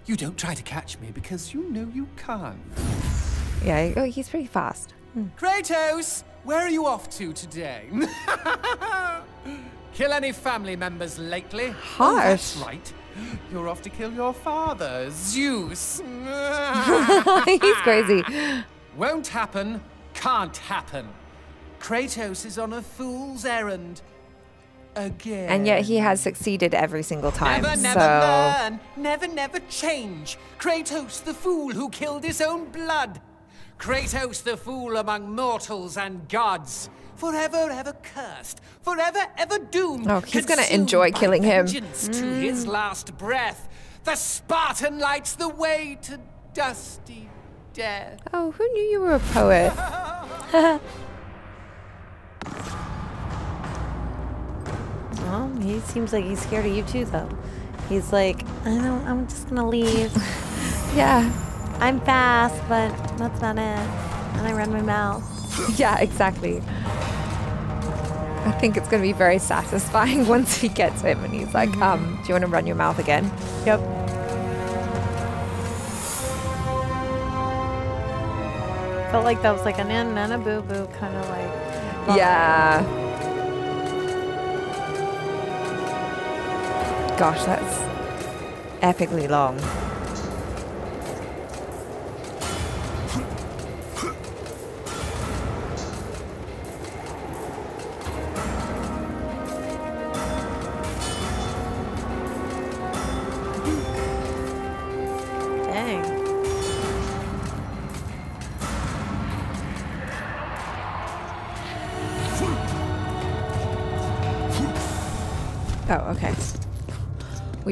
You don't try to catch me because you know you can't. Yeah, oh, he's pretty fast. Hmm. Kratos, where are you off to today? kill any family members lately? Oh, that's right. You're off to kill your father, Zeus. he's crazy. Won't happen, can't happen. Kratos is on a fool's errand. Again. And yet he has succeeded every single time. Never, never so learn. Never, never change. Kratos, the fool who killed his own blood. Kratos, the fool among mortals and gods. Forever, ever cursed. Forever, ever doomed. Oh, he's gonna consumed enjoy by killing him. vengeance To his mm. last breath. The Spartan lights the way to dusty death. Oh, who knew you were a poet? Well, he seems like he's scared of you too, though. He's like, I don't. I'm just gonna leave. yeah. I'm fast, but that's about it. And I run my mouth. Yeah, exactly. I think it's going to be very satisfying once he gets him and he's like, um, do you want to run your mouth again? Yep. Felt like that was like a nan nana boo boo kind of like. Yeah. Gosh, that's epically long.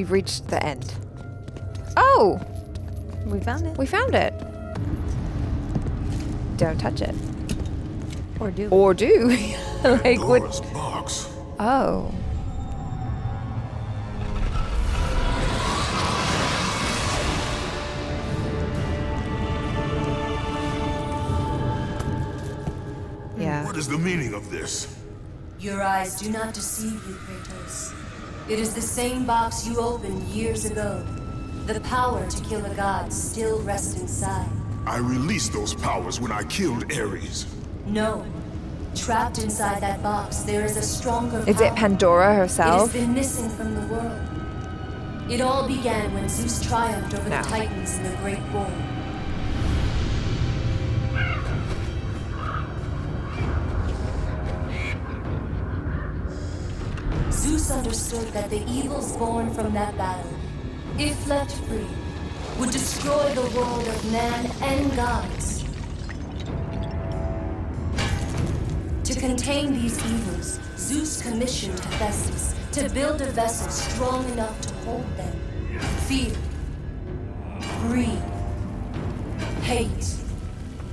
We've reached the end. Oh! We found it. We found it. Don't touch it. Or do. Or do. like what? Box. Oh. Hmm, yeah. What is the meaning of this? Your eyes do not deceive you, Kratos. It is the same box you opened years ago. The power to kill a god still rests inside. I released those powers when I killed Ares. No. Trapped inside that box, there is a stronger Is it power. Pandora It has herself? been missing from the world. It all began when Zeus triumphed over No. the Titans in the Great War. Understood that the evils born from that battle, if left free, would destroy the world of man and gods. To contain these evils, Zeus commissioned Hephaestus to build a vessel strong enough to hold them. Fear, greed, hate.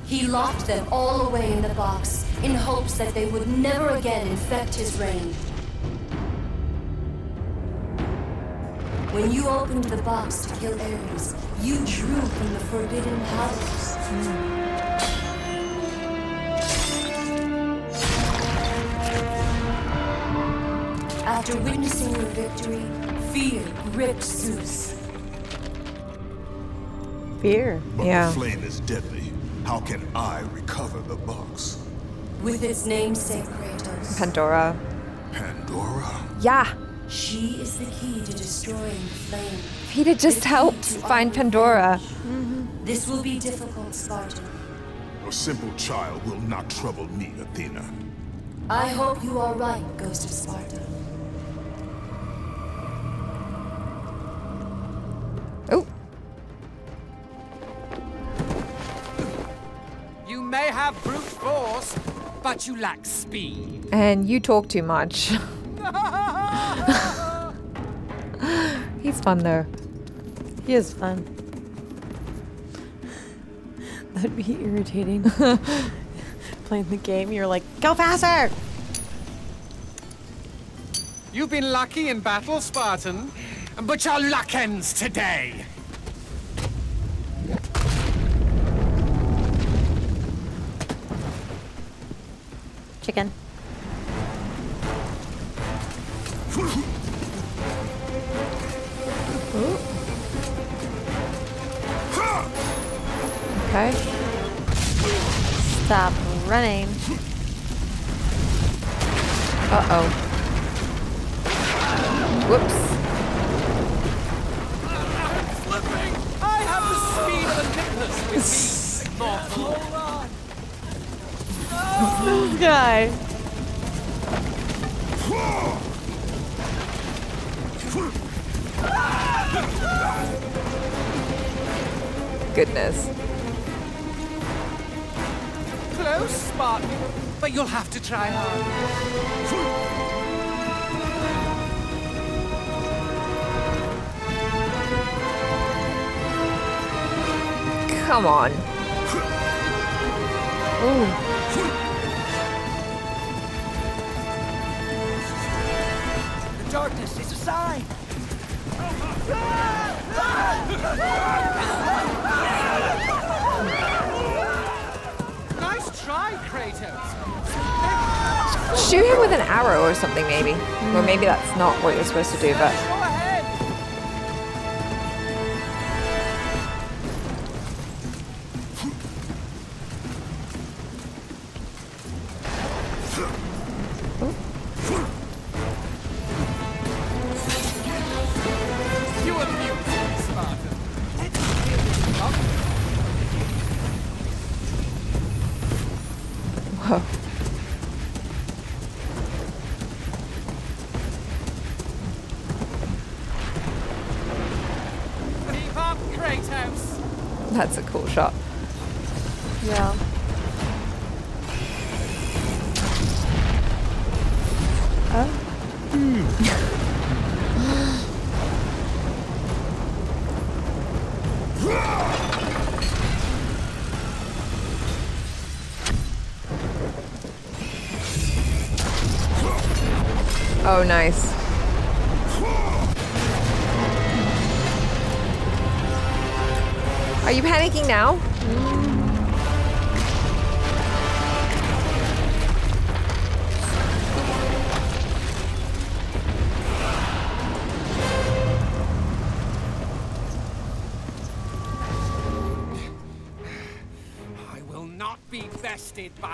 He locked them all away in the box in hopes that they would never again infect his reign. When you opened the box to kill Ares, you drew from the forbidden powers. Hmm. After witnessing your victory, fear gripped Zeus. Fear. But Yeah. the flame is deadly. How can I recover the box? With its namesake Kratos. Pandora. Pandora? Yeah. She is the key to destroying the flame. If he'd just helped find Pandora. This will be difficult, Spartan. A simple child will not trouble me, Athena. I hope you are right, Ghost of Sparta. Oh. You may have brute force, but you lack speed. And you talk too much. He's fun though. He is fun. That'd be irritating. Playing the game, you're like, go faster! You've been lucky in battle, Spartan, but your luck ends today. Chicken. Okay. Stop running. Uh oh. Whoops. With me, mortal. this guy. Goodness. Close, Spartan, but you'll have to try hard. Come on. Ooh. Darkness is a sign. Nice try, Kratos. Shoot him with an arrow or something, maybe. Or maybe that's not what you're supposed to do, but.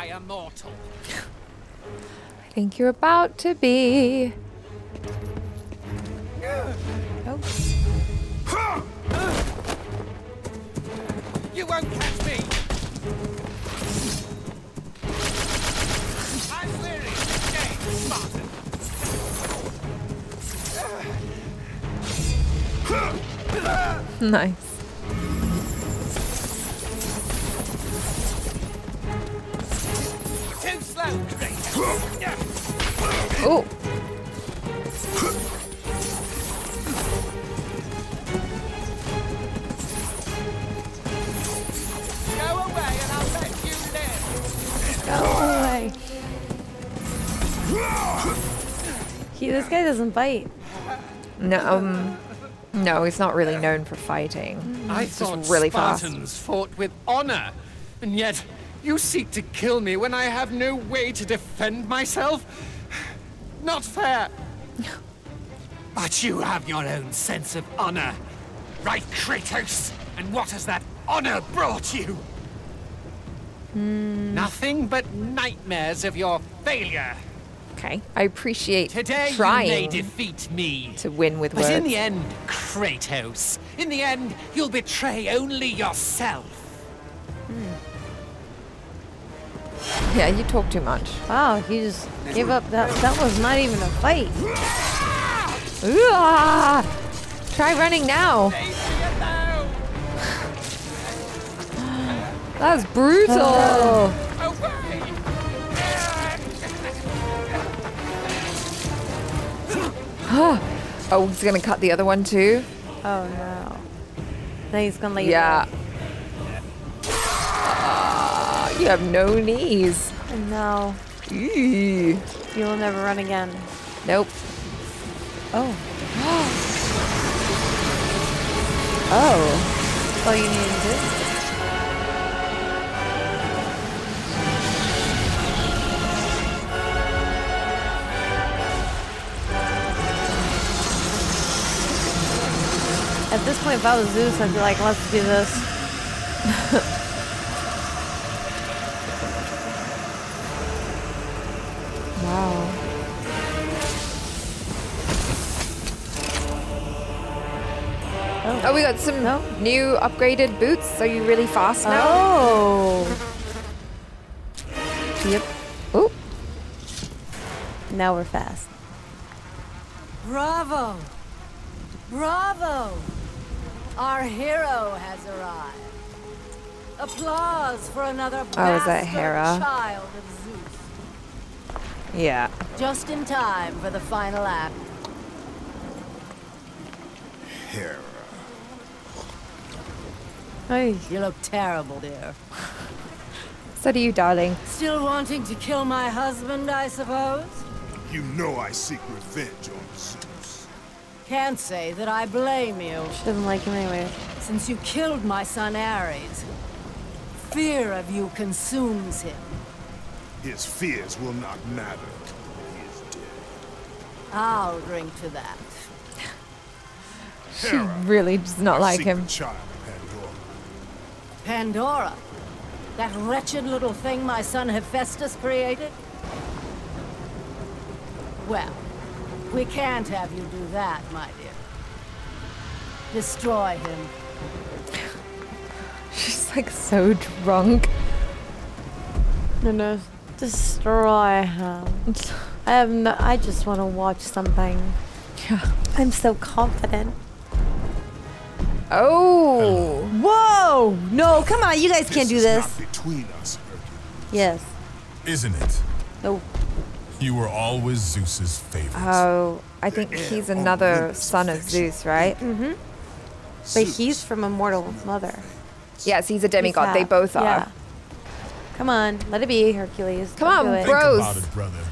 Bested by a mortal. I think you're about to be. You won't catch me! I'm weary. Stay, Spartan. Nice. This bite. No, um, no, he's not really known for fighting. I He's thought just really fast. Spartans fought with honor, and yet you seek to kill me when I have no way to defend myself. Not fair. But you have your own sense of honor, right, Kratos? And what has that honor brought you? Nothing but nightmares of your failure. Okay, I appreciate Today trying you may defeat me. to win with But words. in the end, Kratos, in the end, you'll betray only yourself. yeah, you talk too much. Wow, he just gave up. That that was not even a fight. Ooh, ah! Try running now. That was brutal. oh, he's gonna cut the other one too. Oh no. Then he's gonna let you Yeah. Ah, you have no knees. No. Eee. You will never run again. Nope. Oh. Oh. Oh, you need to At this point, if I was Zeus, I'd be like, let's do this. Wow. Oh, oh we got some new upgraded boots. Are you really fast now? Oh. Yep. Now we're fast. Bravo! Bravo! Our hero has arrived. Applause for another Oh, is that bastard Hera? child of Zeus. Yeah. Just in time for the final act. Hera. Hey. You look terrible, dear. So do you, darling. Still wanting to kill my husband, I suppose? You know I seek revenge on Zeus. Can't say that I blame you. She doesn't like him anyway. Since you killed my son Ares, fear of you consumes him. His fears will not matter. He is dead. I'll drink to that. She really does not like him. the child, Pandora. Pandora? That wretched little thing my son Hephaestus created? Well, we can't have you do that, my dear. Destroy him. She's like so drunk. No, no. Destroy him. I have no. I just want to watch something. Yeah. I'm so confident. Oh. Whoa! No, come on. You guys can't do this. Between us, Hercules. Yes. Isn't it? No. You were always Zeus's favorite. Oh, I think he's another son of Zeus, right? Mm-hmm. But he's from a mortal mother. Yes, he's a demigod. They both are. Yeah. Come on, let it be, Hercules. Come Don't on, do it. bro. Think Bros. about it, brother.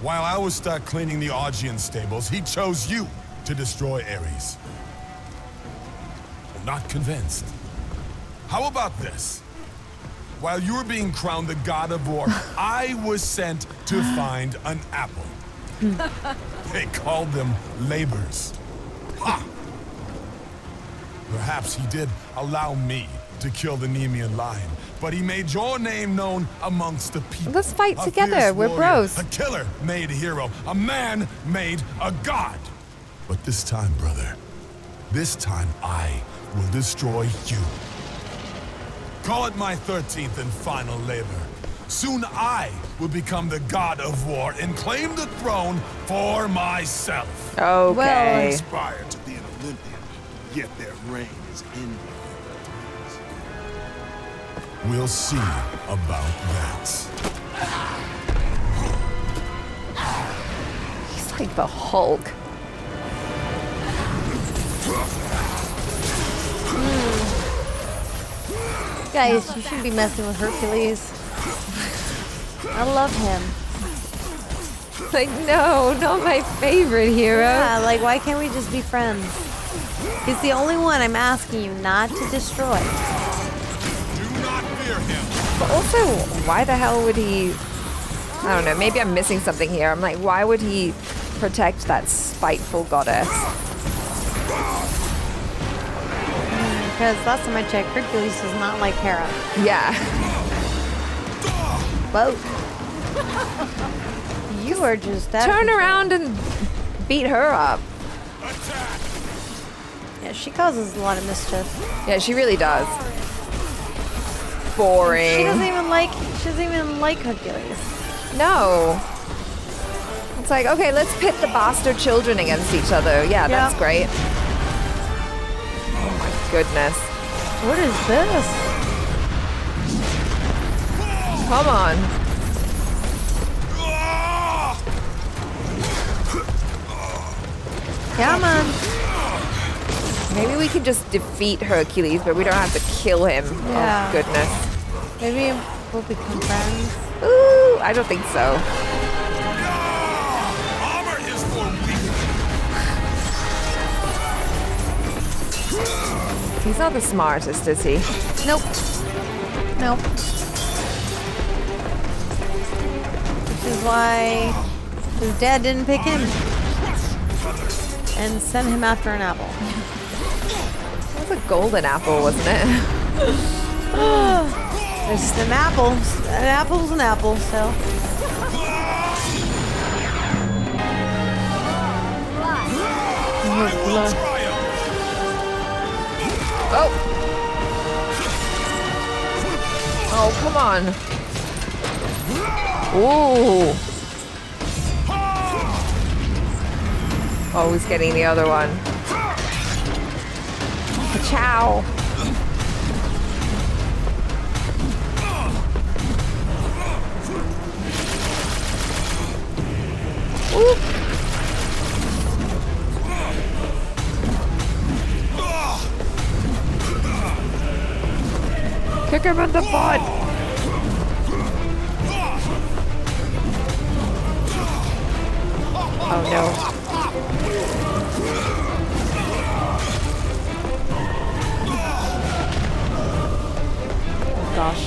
While I was stuck cleaning the Augean stables, he chose you to destroy Ares. I'm not convinced. How about this? While you were being crowned the god of war, I was sent to find an apple. they called them labors. Ha! Perhaps he did allow me to kill the Nemean lion, but he made your name known amongst the people. Let's fight A together. We're warrior, bros. A killer made a hero. A man made a god. But this time, brother, this time I will destroy you. Call it my 13th and final labor. Soon I will become the god of war and claim the throne for myself. Okay. Well Aspire to be an Olympian, yet their reign is ended. We'll see about that. He's like the Hulk. Hmm. Guys, you shouldn't be messing with Hercules. I love him. Like, no, not my favorite hero. Yeah, like why can't we just be friends? He's the only one I'm asking you not to destroy. Do not fear him. But also, why the hell would he? I don't know. Maybe I'm missing something here. I'm like, why would he protect that spiteful goddess? Because last time I checked, Hercules does not like Hera. Yeah. Whoa. you are just that. Turn around and beat her up. Yeah, she causes a lot of mischief. Yeah, she really does. Boring. She doesn't even like. She doesn't even like Hercules. No. It's like, okay, let's pit the bastard children against each other. Yeah, that's great. Oh goodness. What is this? Come on. Come on. Maybe we can just defeat Hercules, but we don't have to kill him. Oh, yeah. Oh, goodness. Maybe we'll become friends. Ooh, I don't think so. Armor is for weak. He's not the smartest, is he? Nope. Nope. Which is why his dad didn't pick him and send him after an apple. It was a golden apple, wasn't it? It's just an apple. An apple's an apple, so. Oh. Oh! Oh, come on. Ooh. Oh, he's getting the other one. Ciao. Ooh. Kick him in the butt. Oh no. Oh, gosh.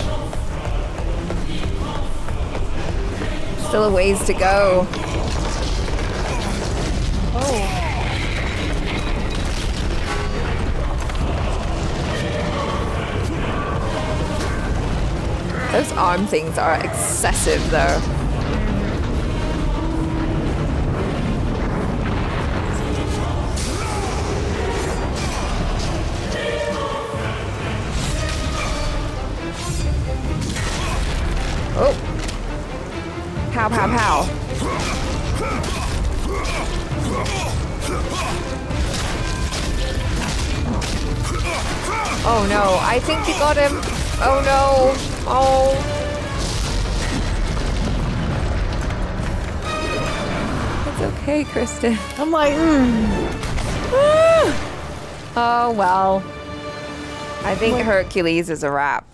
Still a ways to go. Those arm things are excessive though. Oh. Oh no, I think you got him. Oh no. Oh. Okay, Kristen. I'm like, mm. Oh well. I think Hercules is a wrap.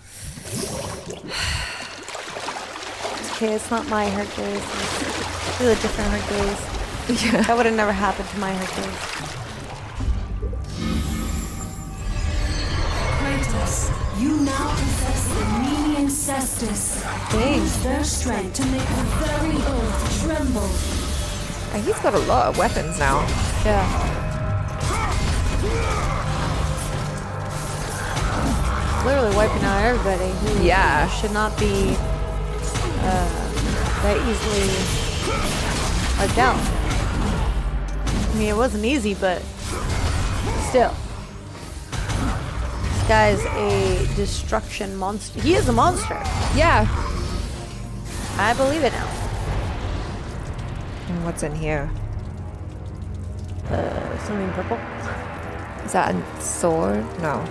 okay, it's not my Hercules. It's really different Hercules. Yeah. That would have never happened to my Hercules. Kratos, you now possess the Nemean Cestus. Use their strength to make the very earth tremble. Uh, He's got a lot of weapons now. Yeah. Literally wiping out everybody who Yeah. should not be uh, that easily wiped out. I mean, it wasn't easy, but still. This guy's a destruction monster. He is a monster. Yeah. I believe it now. What's in here? Uh, something purple. Is that a sword? No.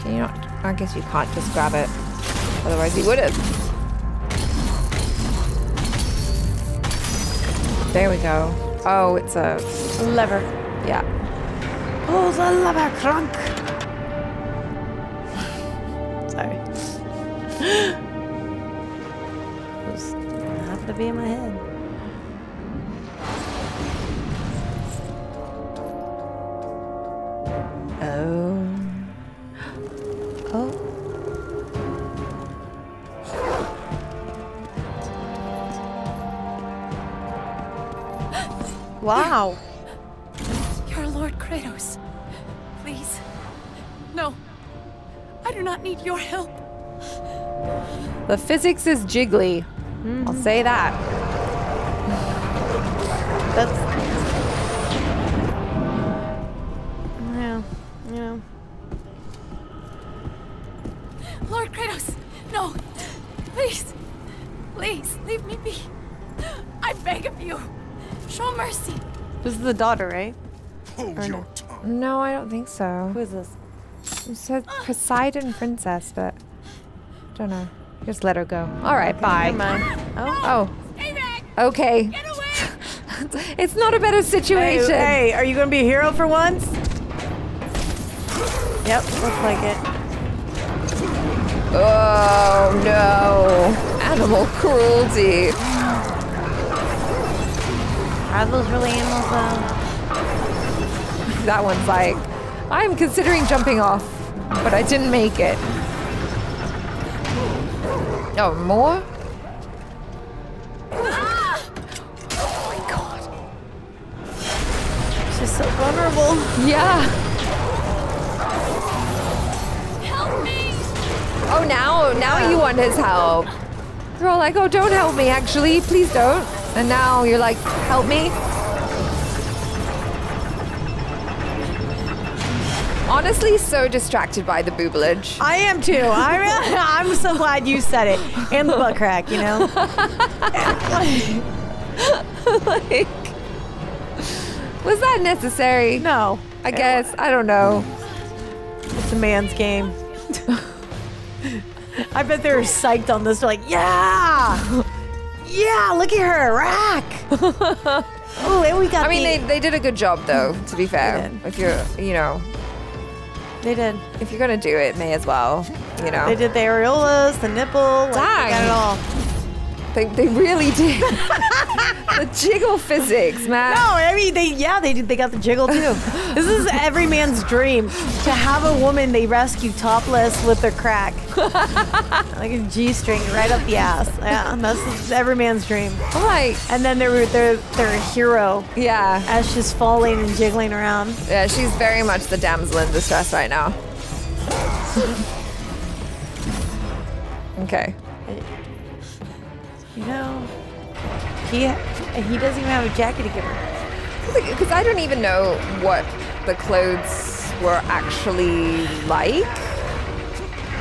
Can you not? I guess you can't just grab it. Otherwise, you would have. There we go. Oh, it's a lever. Yeah. Oh, the lever crunk. Wow. Your Lord Kratos. Please. No. I do not need your help. The physics is jiggly. I'll say that. That's. The daughter, right? Hold Or your no? tongue. No, I don't think so. Who is this? It said Poseidon Princess, but don't know. Just let her go. All right, bye. Never mind. Oh. Oh. Okay. it's not a better situation. Hey, hey, are you gonna be a hero for once? Yep, looks like it. Oh no. Animal cruelty. Are those really animals though? That one's like, I'm considering jumping off, but I didn't make it. Oh, more? Ah! She's so vulnerable. Yeah. Help me. Oh, now, now you want his help. You're all like, oh, don't help me, actually. Please don't. And now you're like, help me? honestly so distracted by the booblage. I am too. I'm, I'm so glad you said it. And the butt crack, you know? like, was that necessary? No. I guess. I don't know. It's a man's game. I bet they're psyched on this. They're like, yeah! Yeah, look at her, rack! oh, and we got I mean, the- they, they did a good job, though, to be fair. If you're, you know, They did. if you're going to do it, may as well, you know. They did the areolas, the nipple. Like, they got it all. They, they really did. the jiggle physics, man. No, I mean they yeah they did they got the jiggle too. this is every man's dream to have a woman they rescue topless with their crack, like a g string right up the ass. Yeah, that's every man's dream. Like, and then they're they're they're a hero. Yeah, as she's falling and jiggling around. Yeah, she's very much the damsel in distress right now. okay. You know, he he doesn't even have a jacket to give her. Because I don't even know what the clothes were actually like.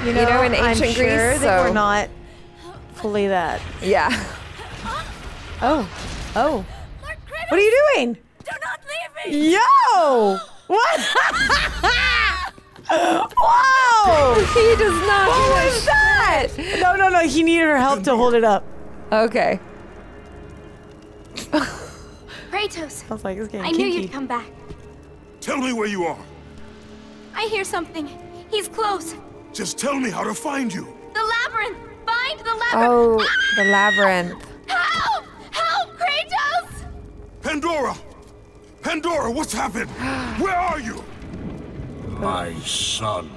You know, in I'm ancient sure Greece, they so were not fully that. Yeah. Oh, oh. What are you doing? Do not leave me! Yo! What? Whoa! He does not. What give a was that? No, no, no. He needed her help to hold it up. Okay. Kratos, I was like, it's getting I knew you'd come back. Tell me where you are. I hear something. He's close. Just tell me how to find you. The labyrinth! Find the labyrinth! Oh, the labyrinth. Help! Help, Kratos! Pandora! Pandora, what's happened? Where are you? My son.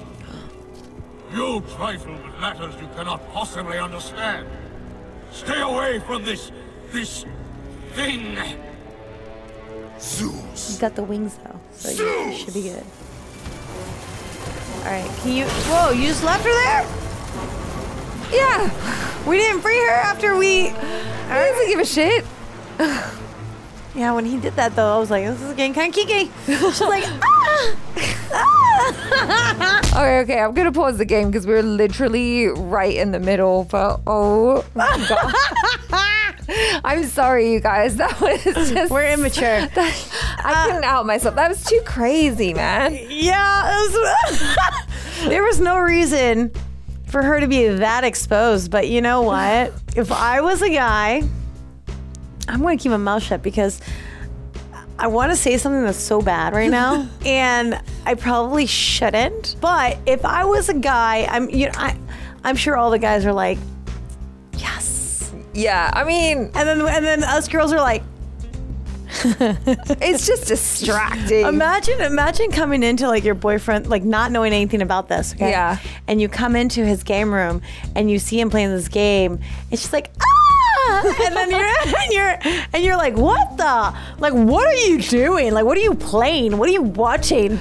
You trifle with matters you cannot possibly understand. Stay away from this... this... thing. Zeus. He's got the wings though, so you should be good. All right, can you? Whoa, you just left her there? Yeah. We didn't free her after we. I doesn't even give a shit. Yeah, when he did that though, I was like, this is getting kind of kinky. She's like, ah, ah. Okay, okay, I'm gonna pause the game because we're literally right in the middle. But oh my god, I'm sorry, you guys. That was just We're immature. That, I couldn't out myself. That was too crazy, man. Yeah, it was, there was no reason for her to be that exposed. But you know what? if I was a guy, I'm going to keep my mouth shut because I want to say something that's so bad right now, and I probably shouldn't. But if I was a guy, I'm you know I, I'm sure all the guys are like, yes, Yeah, I mean, and then and then us girls are like. it's just distracting. Imagine, imagine coming into like your boyfriend, like not knowing anything about this. Okay? Yeah. And you come into his game room and you see him playing this game. It's just like and then you're and you're and you're like, what the? Like, what are you doing? Like, what are you playing? What are you watching?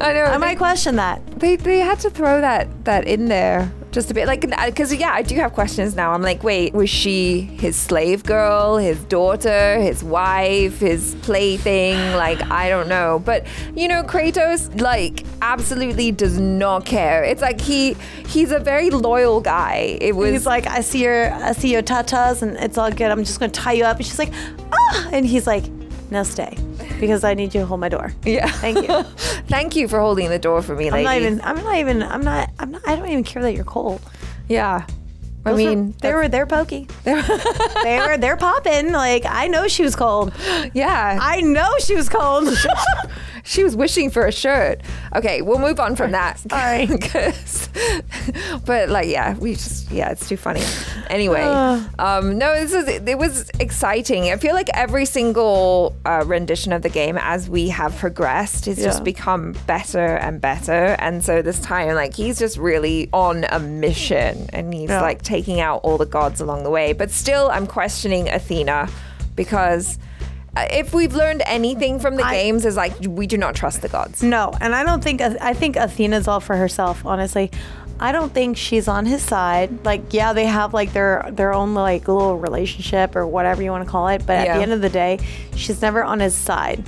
I don't know. I they- might question that. They they had to throw that that in there just a bit, like because yeah, I do have questions now. I'm like, wait, was she his slave girl, his daughter, his wife, his plaything? Like I don't know, but you know, Kratos like absolutely does not care. It's like he he's a very loyal guy. It was He's like, I see your, I see your tatas, and it's all good. I'm just gonna tie you up. And she's like, ah, and he's like, now stay, because I need you to hold my door. yeah. Thank you. Thank you for holding the door for me, I'm not even. I'm not even. I'm not. I'm not. I don't even care that you're cold. yeah. I Those were- mean, they were they're pokey. they were they're popping. Like I know she was cold. yeah. I know she was cold. She was wishing for a shirt. Okay, we'll move on from that. Sorry. but like, yeah, we just, yeah, it's too funny. Anyway, um, no, this is, it was exciting. I feel like every single uh, rendition of the game as we have progressed has Yeah. just become better and better. And so this time, like, he's just really on a mission and he's Yeah. like taking out all the gods along the way. But still, I'm questioning Athena because. Uh, If we've learned anything from the games, is like we do not trust the gods. no, and I don't think I think Athena's all for herself. Honestly, I don't think she's on his side. Like, yeah, they have like their their own like little relationship or whatever you want to call it. But at the end of the day, she's never on his side.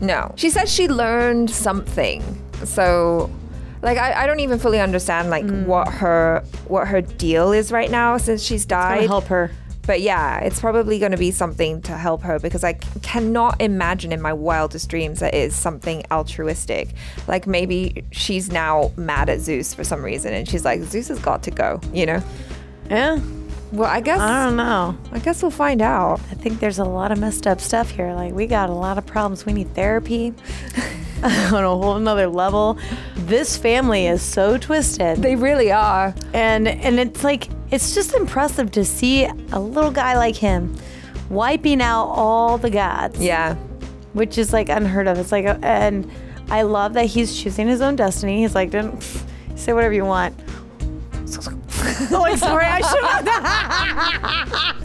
No. She says she learned something. So, like, I, I don't even fully understand like what her what her deal is right now since she's died. help her. But yeah, it's probably going to be something to help her because I c- cannot imagine in my wildest dreams that it is something altruistic. Like maybe she's now mad at Zeus for some reason and she's like, Zeus has got to go, you know? Yeah. Well, I guess. I don't know. I guess we'll find out. I think there's a lot of messed up stuff here. Like we got a lot of problems. We need therapy on a whole nother level. This family is so twisted. They really are. And and it's like it's just impressive to see a little guy like him wiping out all the gods. Yeah. Which is like unheard of. It's like a, and I love that he's choosing his own destiny. He's like, don't say whatever you want. like, sorry, I should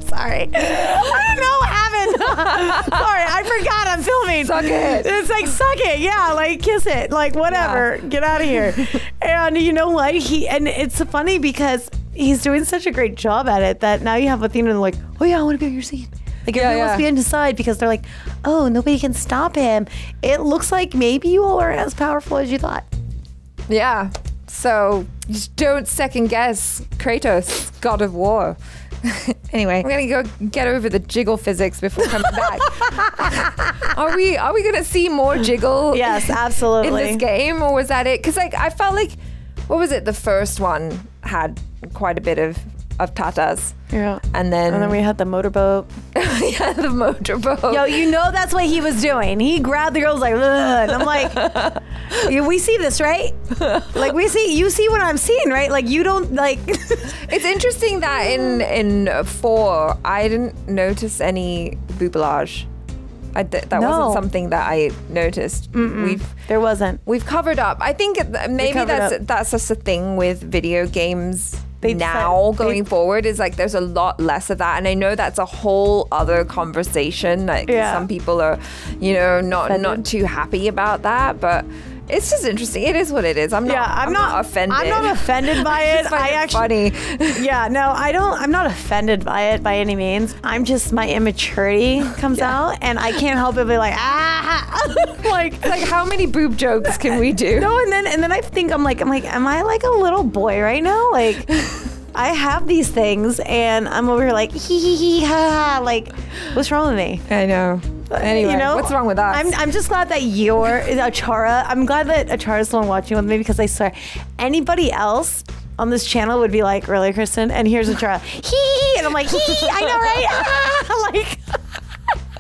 Sorry. I don't know what happened. sorry, I forgot I'm filming. Suck it. It's like, suck it. Yeah, like, kiss it. Like, whatever. Get out of here. and you know what? He, and it's funny because he's doing such a great job at it that now you have Athena like, oh yeah, I want to be on your scene. Like Yeah, everyone wants to be on his side because they're like, oh, nobody can stop him. It looks like maybe you all aren't as powerful as you thought. Yeah. So just don't second guess Kratos, God of War. anyway, we're gonna go get over the jiggle physics before coming back. are we are we gonna see more jiggle? Yes, absolutely. in this game, or was that it? Because like I felt like, what was it? The first one had quite a bit of of tatas. Yeah. And then And then we had the motorboat. yeah, the motorboat. Yo, you know that's what he was doing. He grabbed the girls like, Ugh, and I'm like, "Yeah, we see this, right? Like we see, you see what I'm seeing, right? Like you don't like. It's interesting that in in four I didn't notice any booblage. I that No. wasn't something that I noticed. We've there wasn't. we've covered up. I think maybe that's up. that's just a thing with video games They now said- going forward is like there's a lot less of that and I know that's a whole other conversation like Yeah. some people are you know not not too happy about that but it's just interesting it is what it is I'm not Yeah, I'm not- offended I'm not offended by it. I it actually- funny yeah, no, I don't. I'm not offended by it by any means. I'm just my immaturity comes out, and I can't help it. Be like, ah, like, like how many boob jokes can we do? No, and then and then I think I'm like, I'm like, am I like a little boy right now? Like. I have these things, and I'm over here like hee hee hee ha ha. Like, what's wrong with me? I know. Anyway, you know what's wrong with us? I'm, I'm just glad that you're Achara. I'm glad that Achara's the one watching with me because I swear, anybody else on this channel would be like, really, Kristen? And here's Achara, hee, and I'm like, hee, I know, right? Ah, like.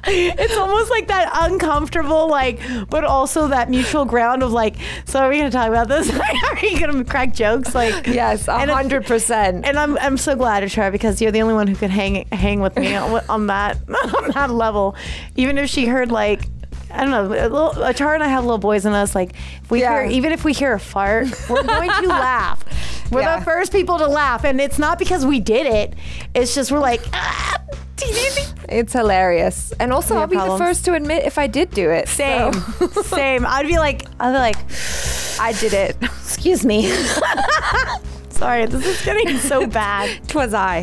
It's almost like that uncomfortable, like, but also that mutual ground of like, so are we gonna talk about this? are you gonna crack jokes? Like, yes, hundred percent. and I'm I'm so glad, Achara, because you're the only one who can hang hang with me on, on that on that level. Even if she heard like. I don't know. a little- and I have little boys in us. Like, if we Yeah. hear, even if we hear a fart, we're going to laugh. We're Yeah. the first people to laugh, and it's not because we did it. It's just we're like, ah, It's hilarious. And also, I'll be problems. the first to admit if I did do it. same, so- same. I'd be like, I'd be like, I did it. excuse me. Sorry, this is getting so bad. Twas I.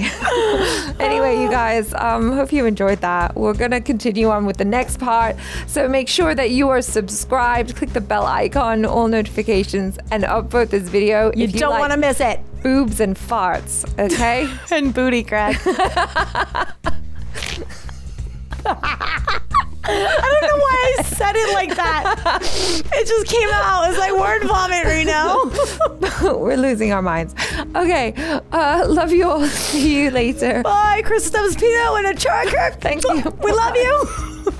anyway, you guys, um, hope you enjoyed that. We're gonna continue on with the next part. So make sure that you are subscribed. Click the bell icon, all notifications, and upvote this video. You if don't like want to miss it. boobs and farts. Okay. And booty crack. I don't know why I said it like that. It just came out. It's like word vomit right now. We're losing our minds. Okay. Uh, love you all. See you later. Bye, Chris Pino and Achara. Thank you. We love you.